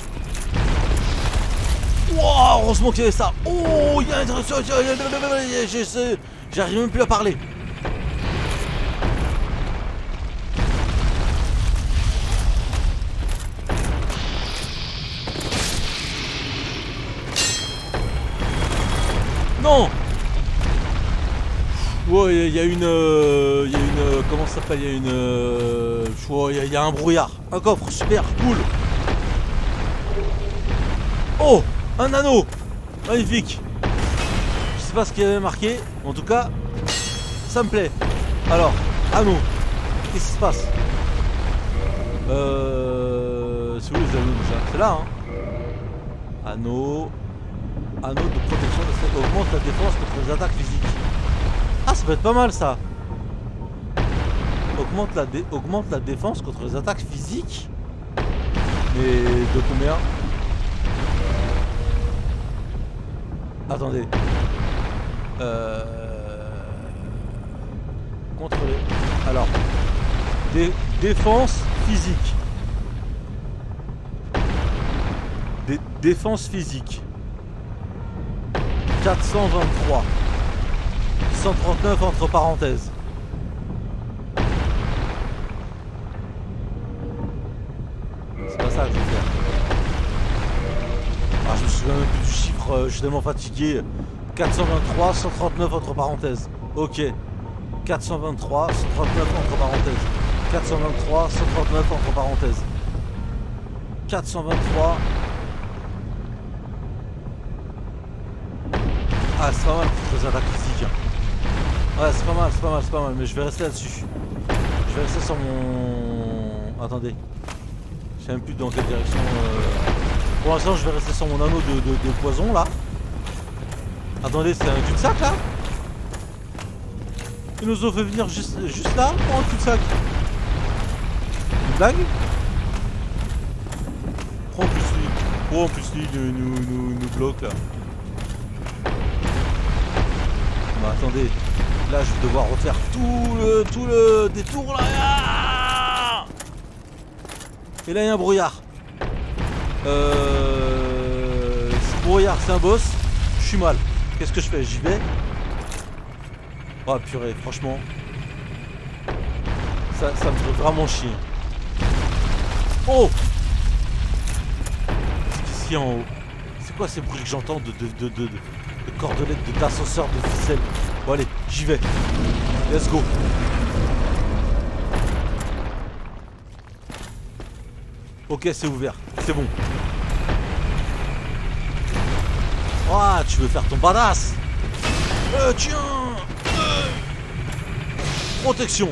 Wow, heureusement qu'il y avait ça. Oh, il y a un J'arrive même plus à parler. Non il y a une... euh, Il y a une... euh, Comment ça s'appelle Il y a une... euh, il y a un brouillard. Un coffre, super, cool. Oh Un anneau Magnifique Je sais pas ce qu'il y avait marqué, en tout cas, ça me plaît. Alors, anneau. Qu'est-ce qui se passe? Euh... C'est où les anneaux déjà? C'est là, hein Anneau... Anneau de protection augmente la défense contre les attaques physiques. Ah, ça peut être pas mal ça Augmente la, dé- augmente la défense contre les attaques physiques Mais de combien? Attendez. Euh... Contre les... Alors. Dé- défense physique. Dé- défense physique. 423. 139 entre parenthèses. C'est pas ça que je veux faire. Ah, je me souviens même plus du chiffre, euh, je suis tellement fatigué. 423, 139 entre parenthèses. Ok. 423, 139 entre parenthèses. 423, 139 entre parenthèses. 423. Ah, c'est pas mal contre les attaques physiques. hein. Ouais, c'est pas mal, c'est pas mal, c'est pas mal, mais je vais rester là-dessus. Je vais rester sur mon... Attendez. Je sais même plus dans quelle direction... euh, Pour l'instant, je vais rester sur mon anneau de, poison, là. Attendez, c'est un cul-de-sac, là? Ils nous ont fait venir juste, juste là pour un cul-de-sac. Une blague? En plus, lui... Oh, plus, lui, nous, nous, nous, nous bloque, là. Attendez. Là, je vais devoir refaire tout le, tout le détour là. Ah Et là, il y a un brouillard. Euh... Ce brouillard, c'est un boss. Je suis mal. Qu'est-ce que je fais? J'y vais? Oh purée, franchement. Ça, ça me fait vraiment chier. Oh Qu'est-ce qu'il y a en haut? C'est quoi ces bruits que j'entends de, de, de, de- de cordelettes, de- d'ascenseurs, de ficelles Bon allez, j'y vais. Let's go. Ok, c'est ouvert. C'est bon. Ah, tu veux faire ton badass? Euh, tiens Euh. Protection.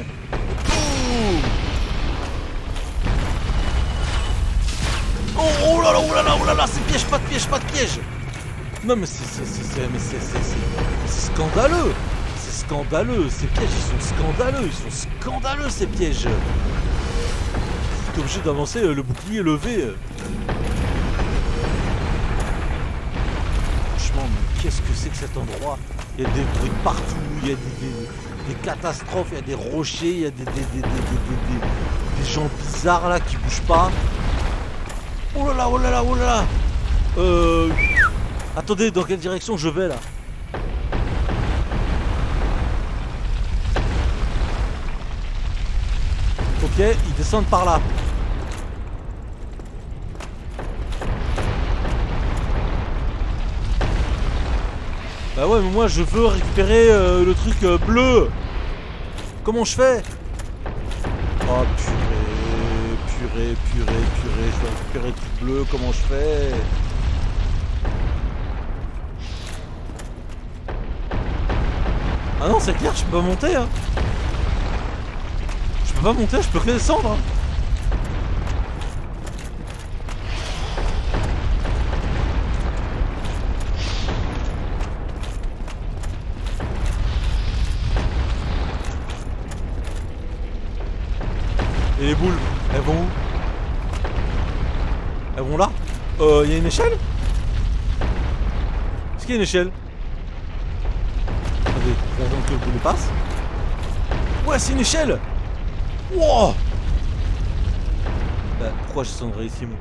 Oh, oh là là, oh là là, oh là là, c'est piège, pas de piège, pas de piège Non mais c'est scandaleux. C'est scandaleux, ces pièges ils sont scandaleux, ils sont scandaleux ces pièges. T'es obligé d'avancer euh, le bouclier levé euh. Franchement, mais qu'est-ce que c'est que cet endroit? Il y a des bruits partout, il y a des, catastrophes, il y a des rochers, il y a des- des gens bizarres là qui bougent pas. Oh là là, oh là là, oh là là. Euh... Attendez, dans quelle direction je vais là Ok, ils descendent par là. Bah ouais, mais moi je veux récupérer euh, le truc euh, bleu. Comment je fais? Oh purée, purée, purée, purée, je veux récupérer le truc bleu, comment je fais? Ah non, c'est clair, je peux pas monter hein. Je peux pas monter, je peux que descendre. hein. Et les boules, elles vont où? Elles vont là? Euh, y a une échelle? Est-ce qu'il y a une échelle? Que boule passe. Ouais, c'est une échelle Wow Bah, pourquoi je descendrais ici, moi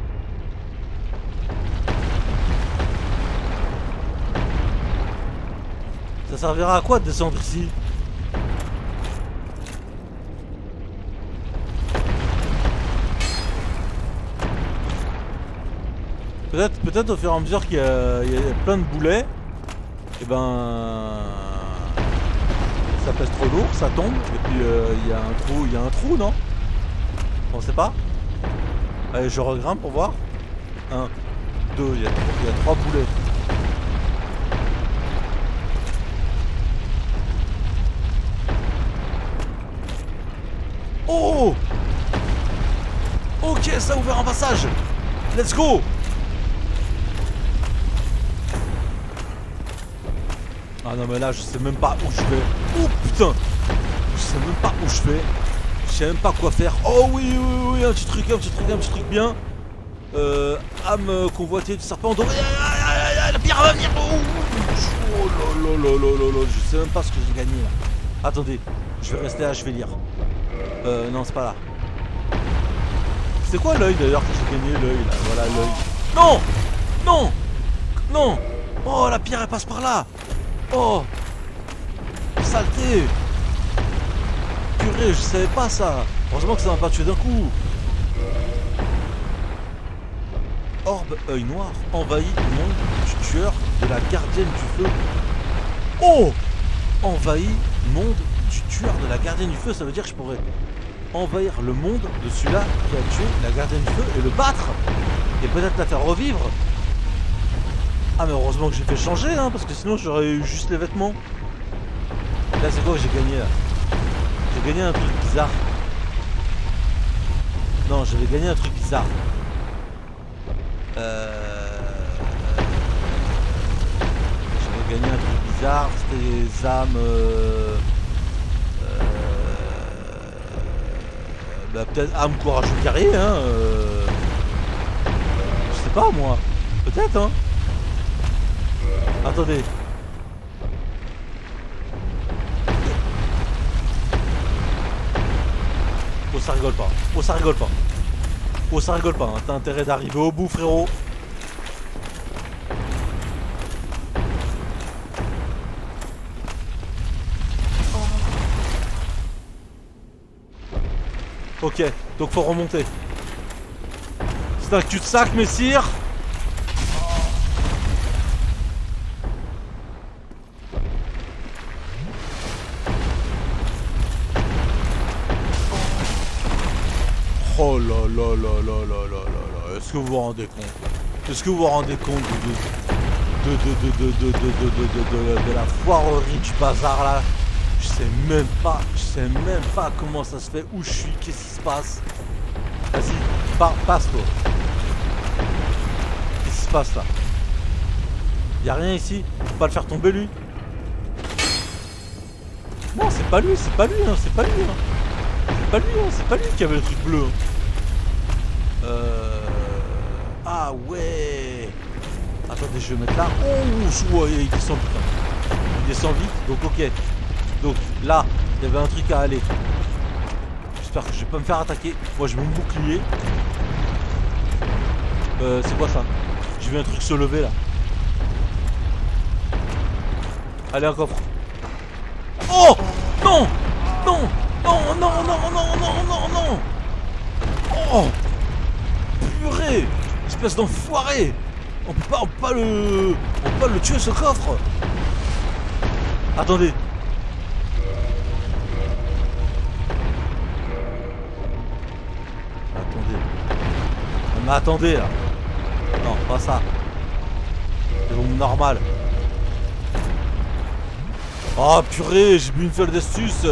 Ça servira à quoi de descendre ici Peut-être peut-être au fur et à mesure qu'il y, a il y a plein de boulets, et ben ça pèse trop lourd, ça tombe, et puis euh, il y a un trou, il y a un trou, non? On sait pas? Allez, je regrimpe pour voir. Un, deux, il y a, il y a trois boulets. Oh! Ok, ça a ouvert un passage. Let's go Ah non mais là je sais même pas où je vais. Oh putain Je sais même pas où je vais. Je sais même pas quoi faire. Oh oui oui oui un petit truc, un petit truc, un petit truc bien. Euh, âme convoitée du serpent doré. Aïe, La pierre va venir. Oh, oh là. Je sais même pas ce que j'ai gagné là. Attendez, je vais rester là, je vais lire. Euh non c'est pas là. C'est quoi l'œil d'ailleurs que j'ai gagné l'œil là? Voilà l'œil. Non Non Non Oh la pierre elle passe par là Oh Saleté. Purée, je savais pas ça. Heureusement que ça m'a pas tué d'un coup. Orbe œil noir envahit le monde du tueur de la gardienne du feu. Oh Envahit monde du tueur de la gardienne du feu, ça veut dire que je pourrais envahir le monde de celui-là qui a tué la gardienne du feu et le battre. Et peut-être la faire revivre ah mais heureusement que j'ai fait changer hein, parce que sinon j'aurais eu juste les vêtements. Là c'est quoi que j'ai gagné là J'ai gagné un truc bizarre. Non j'avais gagné un truc bizarre. Euh... J'avais gagné un truc bizarre, c'était des âmes... Euh... euh, Bah peut-être âme courageux guerrier hein euh... Je sais pas moi. Peut-être hein Attendez. Oh ça rigole pas. Oh ça rigole pas. Oh ça rigole pas. hein. T'as intérêt d'arriver au bout frérot. Ok, donc faut remonter. C'est un cul-de-sac, messire Oh là là là là là là là là Est-ce que vous vous rendez compte Est-ce que vous vous rendez compte de de de de de la foirerie du bazar là Je sais même pas, je sais même pas comment ça se fait, où je suis, qu'est-ce qui se passe Vas-y, pa- passe toi Qu'est-ce qui se passe là Y'a rien ici Faut pas le faire tomber lui Non c'est pas lui, c'est pas lui, hein, c'est pas lui hein. C'est pas lui, hein, c'est pas lui qui avait le truc bleu. hein. Euh... Ah ouais Attendez, je vais mettre là. Oh, je il descend putain. Il descend vite, donc ok. Donc là, il y avait un truc à aller. J'espère que je vais pas me faire attaquer. Moi, j'ai mon bouclier. Euh, c'est quoi ça? J'ai vu un truc se lever là. Allez, un coffre. Oh non, non, non, non, non, non, non Espèce d'enfoiré. On peut, pas, on peut pas le... On peut pas le tuer ce coffre. Attendez. Attendez. Mais attendez Non, pas ça. C'est bon, normal. Oh purée, j'ai bu une feuille d'astuce.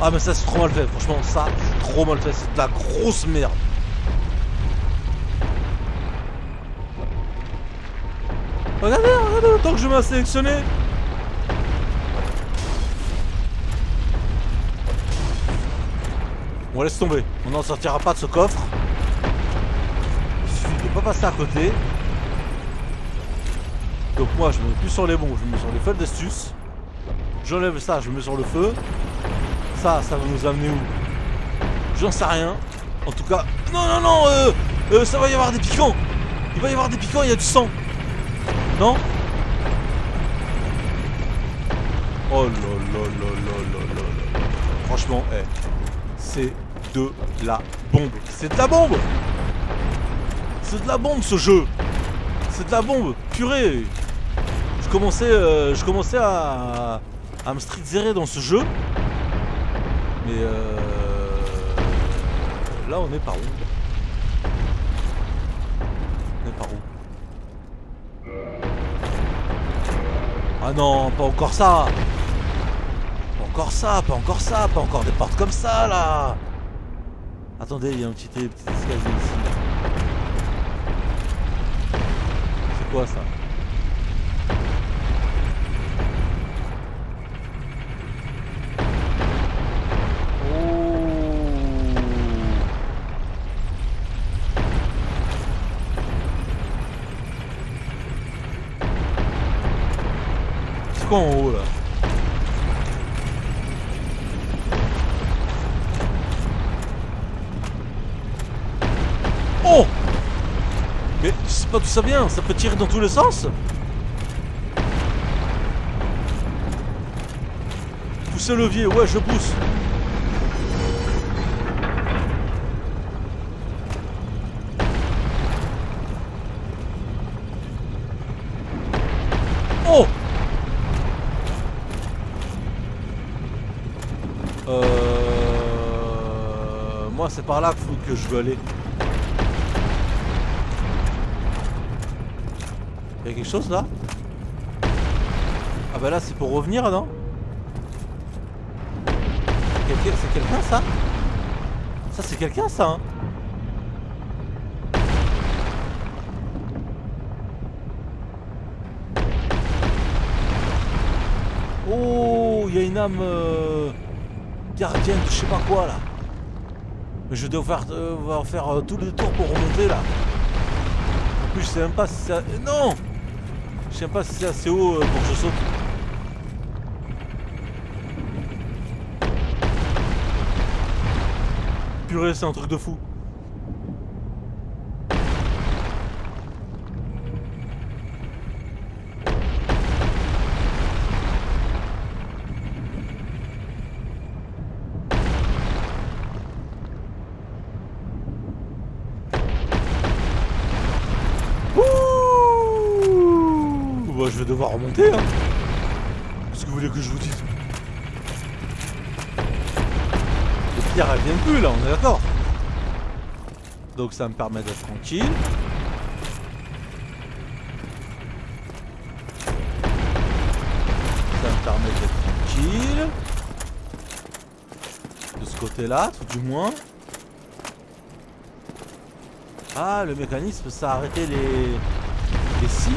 Ah mais ça c'est trop mal fait, franchement ça c'est trop mal fait, c'est de la grosse merde Regardez, regardez temps que je m'ai sélectionné On laisse tomber, on n'en sortira pas de ce coffre. Il suffit de pas passer à côté. Donc moi je me mets plus sur les bons, je me mets sur les feuilles d'astuce. J'enlève ça, je me mets sur le feu. Ça, ça va nous amener où? J'en sais rien. En tout cas, non, non, non, euh, euh, ça va y avoir des piquants. Il va y avoir des piquants, il y a du sang. Non Oh là. Franchement, eh, c'est de la bombe. C'est de la bombe C'est de la bombe ce jeu C'est de la bombe Purée Je commençais, euh, à, à me strict zérer dans ce jeu. Mais euh, là on est par où? Ah non, pas encore ça. Pas encore ça, pas encore ça, pas encore des portes comme ça là. Attendez, il y a un petit, petit escalier ici. C'est quoi ça? Oh Mais je sais pas d'où ça vient, ça peut tirer dans tous les sens Poussez le levier, ouais je pousse Oh C'est par là que je veux aller. Il y a quelque chose là? Ah bah là c'est pour revenir non? C'est quelqu'un ça? Ça c'est quelqu'un ça hein? Oh, il y a une âme euh, gardienne je sais pas quoi là. Je dois faire, devoir faire euh, tout le tour pour remonter là. En plus, je sais même pas si c'est. Non Je sais même pas si c'est assez haut euh, pour que je saute. Purée, c'est un truc de fou. Ouh Bah, je vais devoir remonter, hein. Qu'est-ce que vous voulez que je vous dise Les pierres, elles viennent plus, là, on est d'accord Donc, ça me permet d'être tranquille. Ça me permet d'être tranquille. De ce côté-là, tout du moins. Ah, le mécanisme, ça a arrêté les, les scies.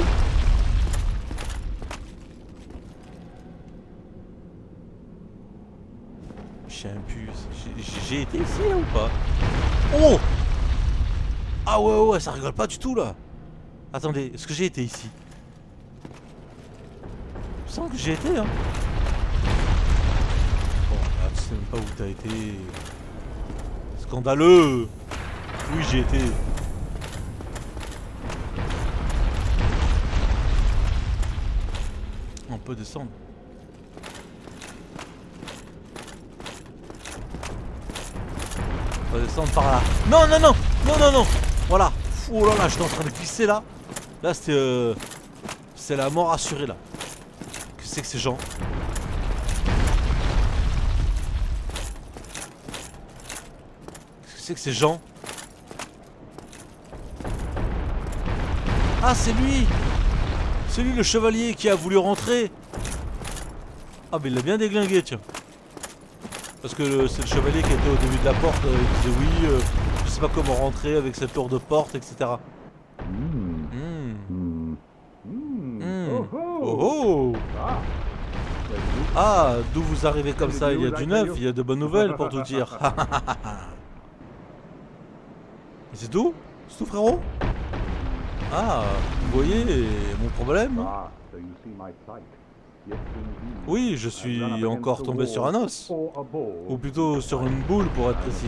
Sais même plus. J'ai- J'ai été ici ou pas Oh Ah ça rigole pas du tout là. Attendez, est-ce que j'ai été ici? Il me que j'ai été, hein. Bon, là, tu sais même pas où t'as été. Scandaleux Oui, j'ai été. On peut descendre. Attendez, descendre par là. Non, non, non Non, non, non Voilà Oh là là, j'étais en train de glisser là. Là, c'était... Euh, c'est la mort assurée là. Que c'est que ces gens? Qu'est-ce que c'est que ces gens? Ah, c'est lui C'est lui le chevalier qui a voulu rentrer Ah, mais il l'a bien déglingué, tiens. Parce que c'est le chevalier qui était au début de la porte, euh, il disait oui, euh, sais pas comment rentrer avec cette tour de porte, etc. Hmm. Hmm. Hmm. Oh, oh. Oh oh Ah. Ah, d'où vous arrivez comme ça? Il y a du neuf, il y a de bonnes nouvelles pour tout dire. Et c'est tout C'est tout frérot? Ah, vous voyez mon problème Ah. Yes, indeed. Oui, je suis encore tombé sur un os. Ou plutôt sur une boule pour être précis.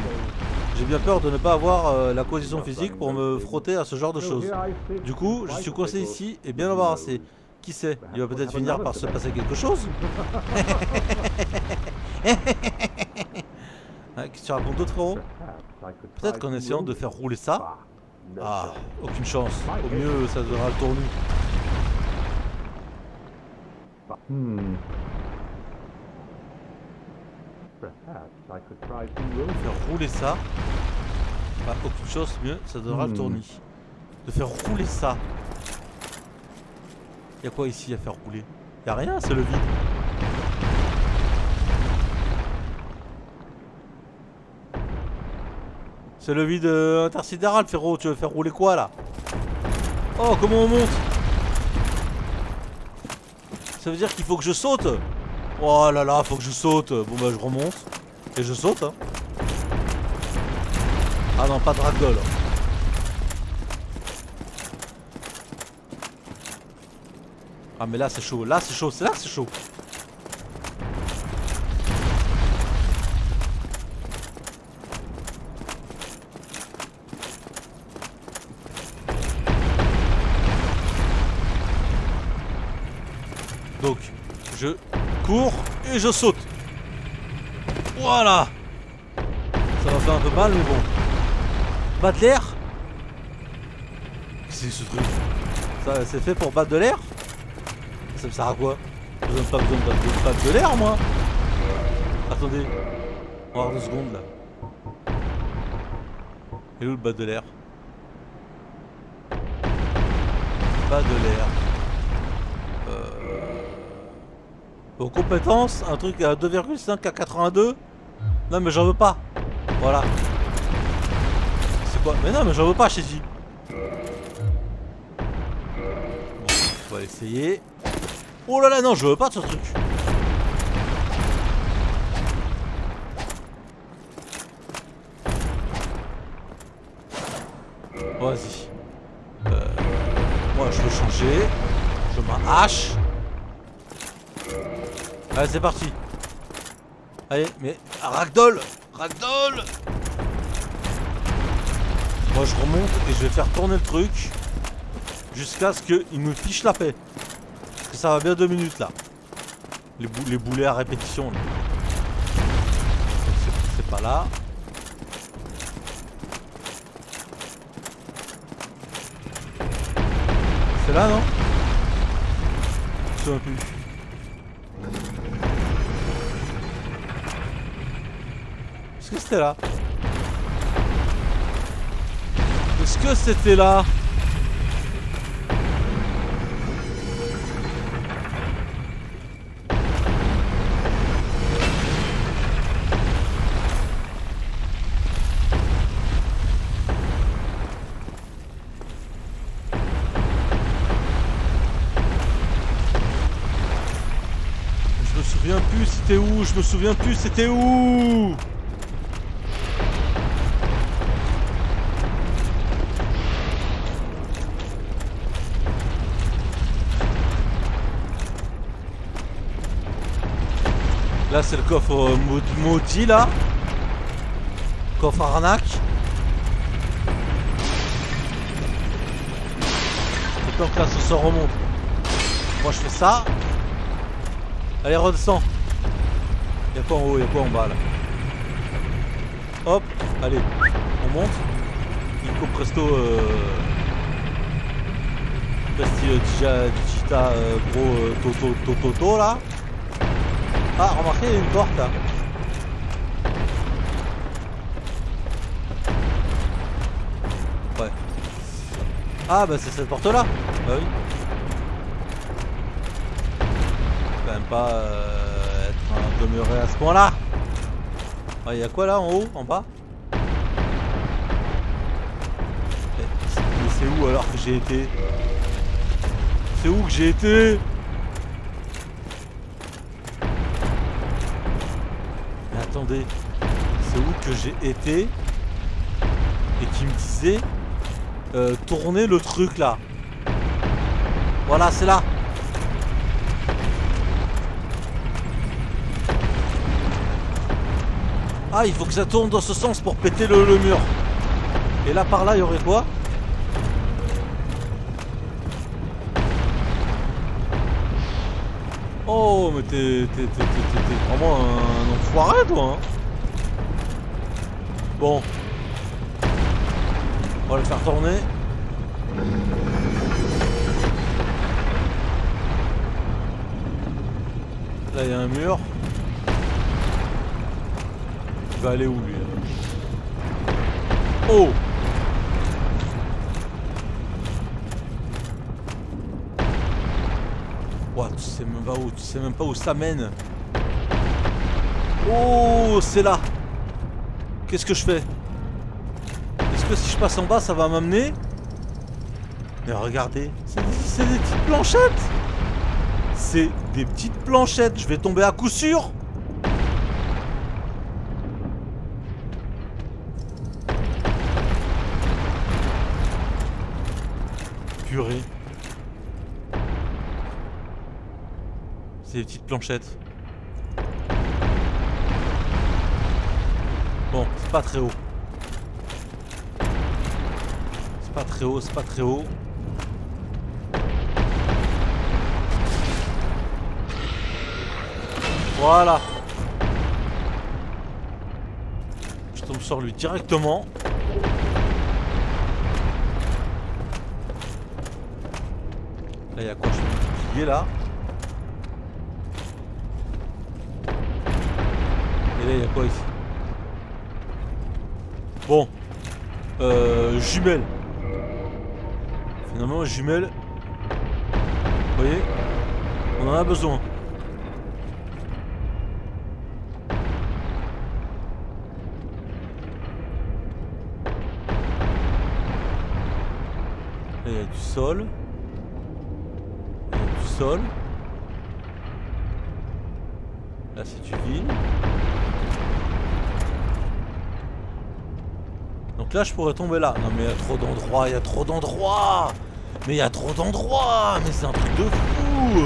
J'ai bien peur de ne pas avoir euh, la cohésion physique pour me frotter à ce genre de choses. Du coup, je suis coincé ici et bien embarrassé. Qui sait? Il va peut-être finir par se passer quelque chose Qu'est-ce que tu racontes d'autre frérot Peut-être qu'en essayant de faire rouler ça... Ah, aucune chance. Au mieux, ça donnera le tournu. Hmm. Faire rouler ça... Bah, aucune chance, mieux, ça donnera le Hmm. tournis. De faire rouler ça... Y'a quoi ici à faire rouler? Y'a rien, c'est le vide. C'est le vide euh, intersidéral, frérot. Tu veux faire rouler quoi là? Oh, comment on monte? Ça veut dire qu'il faut que je saute? Oh là là, faut que je saute. Bon bah, je remonte. Et je saute, hein. Ah non, pas de ragdoll. Ah mais là c'est chaud, là c'est chaud, c'est là c'est chaud. Donc, je cours et je saute. Voilà. Ça va faire un peu mal mais bon. Battre l'air C'est ce truc? Ça c'est fait pour battre de l'air ça me sert à quoi? J'ai pas besoin de battre de, battre de l'air, moi Attendez. On va voir deux secondes, là. Et où le bas de l'air? Bas de l'air. Euh... Aux compétences, un truc à 2,5 à 82 Non mais j'en veux pas. Voilà. C'est quoi? Mais non mais j'en veux pas, chez dit. Bon, on va essayer. Oh là là, non, je veux pas de ce truc. Vas-y. Euh, moi, je veux changer. Je m'en hache. Allez, c'est parti. Allez, mais ragdoll Ragdoll Moi, je remonte et je vais faire tourner le truc jusqu'à ce qu'il me fiche la paix. Parce que ça va bien deux minutes là. Les, bou les boulets à répétition. C'est- pas là. C'est là non? Je souviens plus. Là. Est-ce que c'était là? Je me souviens plus c'était où, je me souviens plus c'était où? Là c'est le coffre euh, maud- maudit là. Coffre arnaque. Et tant que l'ascenseur remonte. Moi je fais ça. Allez redescends. Y'a quoi en haut, y'a quoi en bas là? Hop. Allez, on monte. Ilco presto. Euh... Presti euh, Digita euh, euh, Toto Toto Toto, là. Ah, remarquez, il y a une porte là. Ouais. Ah, bah c'est cette porte là. Bah oui. Quand même pas euh, être demeuré à ce point là. Il y a quoi là en haut, en bas? Eh, Mais c'est où alors que j'ai été? C'est où que j'ai été? C'est où que j'ai été et qui me disait euh, tourner le truc là Voilà, c'est là. Ah, il faut que ça tourne dans ce sens pour péter le mur. Et là, par là, il y aurait quoi? Oh, mais t'es vraiment un enfoiré, toi. hein. Bon. On va le faire tourner. Là, il y a un mur. Il va aller où, lui Oh Ouah, tu sais même pas où, tu sais même pas où ça mène. Oh, c'est là. Qu'est-ce que je fais? Est-ce que si je passe en bas, ça va m'amener? Mais regardez, c'est c'est des petites planchettes. C'est des petites planchettes. Je vais tomber à coup sûr. Purée. C'est des petites planchettes. Bon, c'est pas très haut. C'est pas très haut, c'est pas très haut. Voilà. Je tombe sur lui directement. Là, il y a quoi? Je peux là. Et là, il y a quoi ici? Bon. Euh, jumelle. Finalement, jumelle. Vous voyez? On en a besoin. Là, il y a du sol. Il y a du sol. Là, c'est du vide. Là, je pourrais tomber là. Non, mais il y a trop d'endroits, il y a trop d'endroits Mais il y a trop d'endroits Mais c'est un truc de fou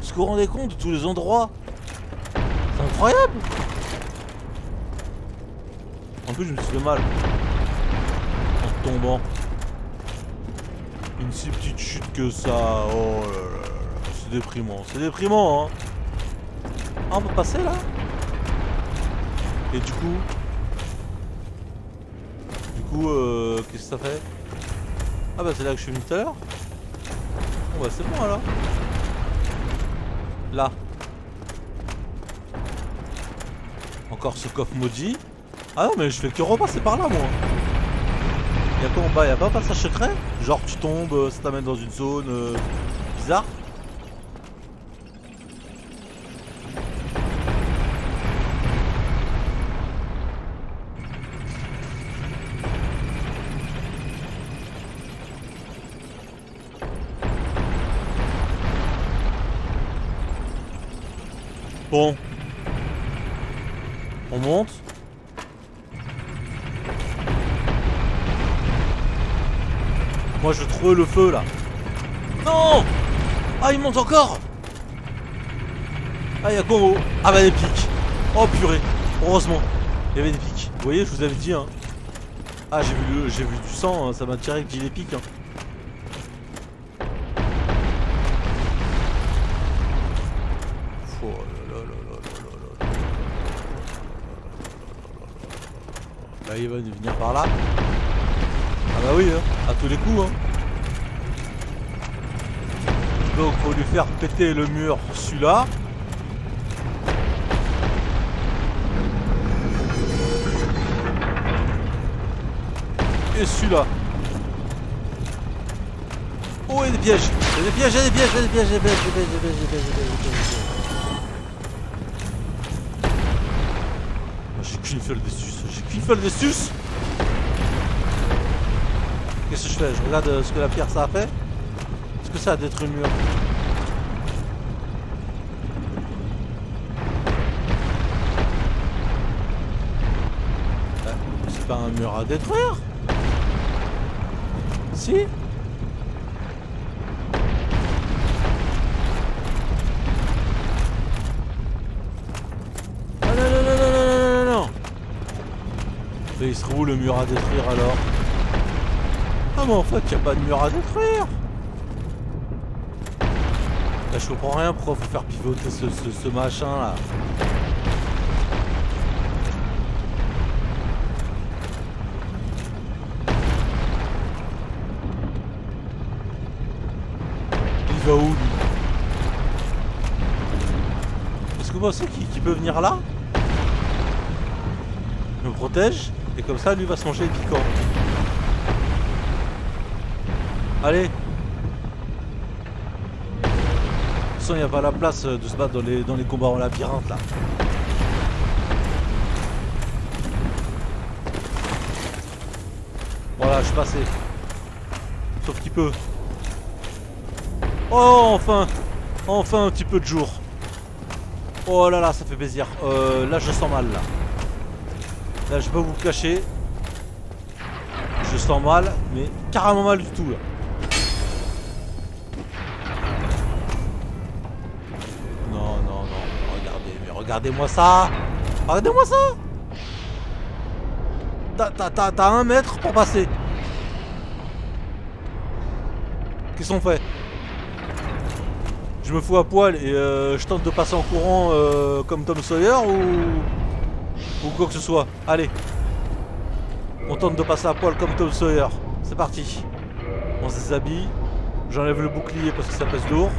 Est-ce que vous vous rendez compte de tous les endroits? C'est incroyable En plus, je me suis fait mal. En tombant. Une si petite chute que ça. Oh là là. C'est déprimant. C'est déprimant, hein. Ah, on peut passer là? Et du coup. Coup, euh, qu'est-ce que ça fait? Ah bah c'est là que je suis venu tout à l'heure. Bon bah c'est bon alors. Là. Encore ce coffre maudit. Ah non mais je fais que repasser par là moi. Y'a quoi en bas? Y'a pas un passage secret? Genre tu tombes, euh, ça t'amène dans une zone euh, bizarre Bon. On monte. Moi je trouve le feu là. Non Ah il monte encore Ah il y a haut Ah bah des pics. Oh purée. Heureusement. Il y avait des pics. Vous voyez je vous avais dit hein. Ah j'ai vu vu du sang, hein, ça m'a tiré j'ai des pics. Va venir par là. Ah bah oui, hein, à tous les coups. Hein. Donc faut lui faire péter le mur celui-là. Et celui-là. Oh, a des pièges. Il y des pièges, il y des pièges, il y des pièges, il des pièges, il y des pièges, des pièges, des pièges, qu'une fiole de j'ai qu'une fiole de Qu'est-ce que je fais? Je regarde euh, ce que la pierre ça a fait. Est-ce que ça a détruit le mur? Euh, C'est pas un mur à détruire? Si Ah non, non, non, non, non, non, non, non Où le mur à détruire alors? Ah mais en fait, y a pas de mur à détruire! Là, je comprends rien pourquoi faire pivoter ce, ce, machin là? Il va où lui? Est-ce que vous pensez qu'il qu'il peut venir là? Me protège? Et comme ça lui va se manger les piquants. Allez De toute façon il n'y a pas la place de se battre dans les, dans les combats en labyrinthe là. Voilà, je suis passé. Sauf qu'il peut. Oh, enfin Enfin un petit peu de jour. Oh là là, ça fait plaisir. Euh, là, je sens mal, là. Je peux vous le cacher. Je sens mal, mais carrément mal du tout, là. Non, non, non. Regardez, mais regardez-moi ça Regardez-moi ça t'as un mètre pour passer. Qu'est-ce qu'on fait? Je me fous à poil et euh, je tente de passer en courant euh, comme Tom Sawyer ou... ou quoi que ce soit. Allez. On tente de passer à poil comme Tom Sawyer. C'est parti. On se déshabille. J'enlève le bouclier parce que ça pèse lourd.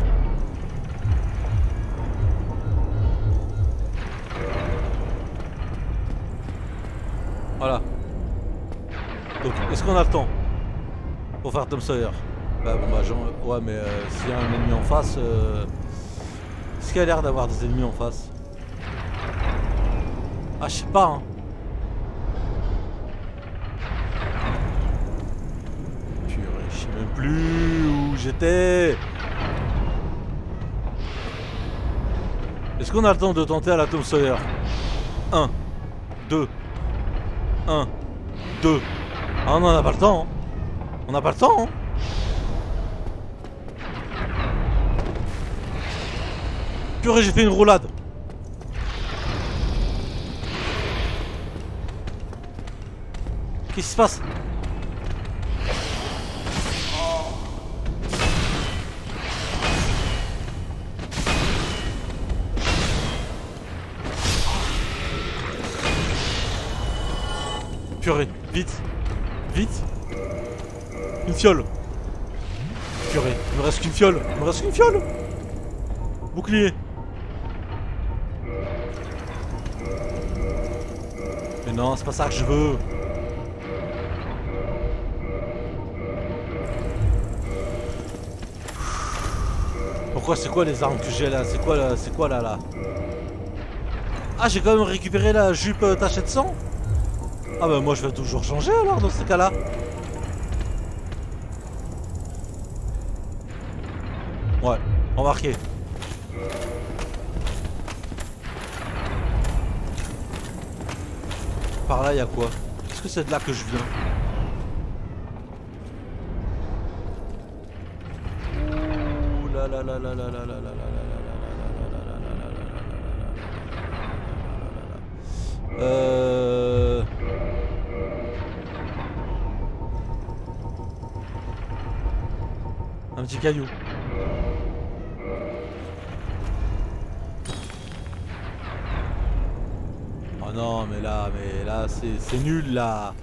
Voilà. Donc, est-ce qu'on a le temps pour faire Tom Sawyer? Bah bon bah ouais mais euh, s'il y a un ennemi en face, euh... est-ce qu'il a l'air d'avoir des ennemis en face? Ah je sais pas hein. Purée, je sais même plus où j'étais. Est-ce qu'on a le temps de tenter à la Tom Sawyer? 1, 2, 1, 2. Ah non, on n'a pas le temps. hein. On n'a pas le temps. hein. Purée, j'ai fait une roulade. Qu'est-ce qui se passe Purée, vite, vite. Une fiole. Purée, il me reste qu'une fiole. Il me reste qu'une fiole. Bouclier. Mais non, c'est pas ça que je veux. Pourquoi c'est quoi les armes que j'ai là C'est quoi là C'est quoi là là Ah j'ai quand même récupéré la jupe euh, tachée de sang Ah bah moi je vais toujours changer alors dans ces cas-là. Ouais, remarquez. Par là, il y a quoi? Est-ce que c'est de là que je viens? Oh non, mais là, mais là, c'est nul là.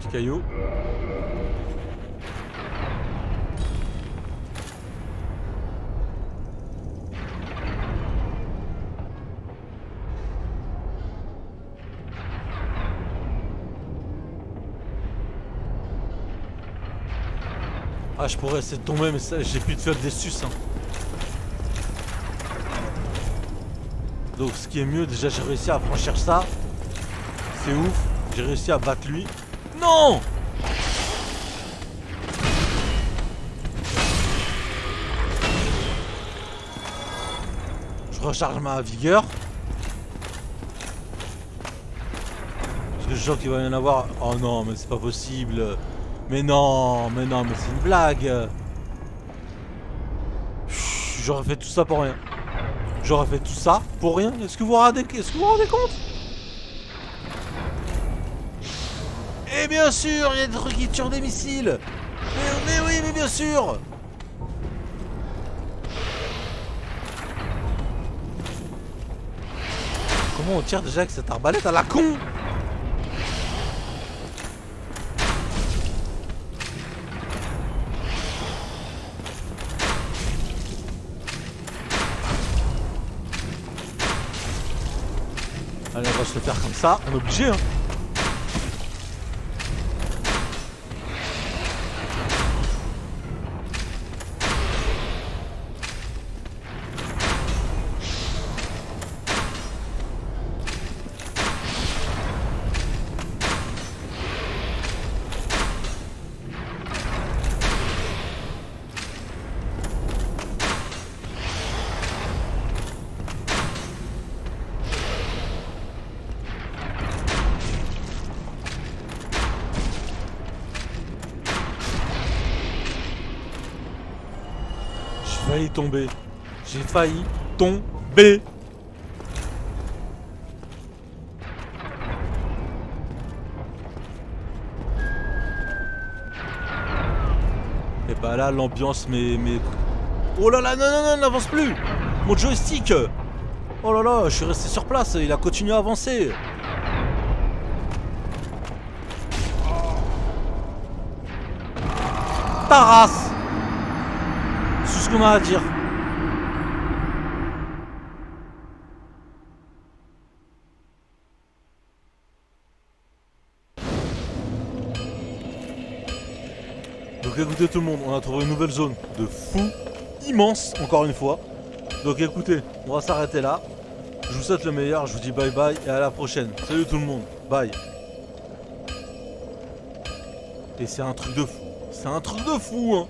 Petit caillou. Ah, je pourrais essayer de tomber, mais j'ai plus de feuilles des sus. hein. Donc, ce qui est mieux, déjà, j'ai réussi à franchir ça. C'est ouf. J'ai réussi à battre lui. Non Je recharge ma vigueur. Parce que je sens qu'il va y en avoir. Oh non, mais c'est pas possible. Mais non, mais non, mais c'est une blague. J'aurais fait tout ça pour rien. J'aurais fait tout ça pour rien. Est-ce que vous rendez, est-ce que vous rendez compte? Et bien sûr, il y a des trucs qui tirent des missiles. Mais oui, mais bien sûr. Comment on tire déjà avec cette arbalète à la con? Se faire comme ça. On est obligé, hein. Tomber. J'ai failli tomber. Et bah là, l'ambiance, mais, mais... Oh là là, non, non, non, n'avance plus Mon joystick Oh là là, je suis resté sur place, il a continué à avancer. Ta race C'est ce à dire. Donc écoutez tout le monde, on a trouvé une nouvelle zone de fou, immense encore une fois. Donc écoutez, on va s'arrêter là. Je vous souhaite le meilleur, je vous dis bye bye et à la prochaine. Salut tout le monde, bye. Et c'est un truc de fou, c'est un truc de fou hein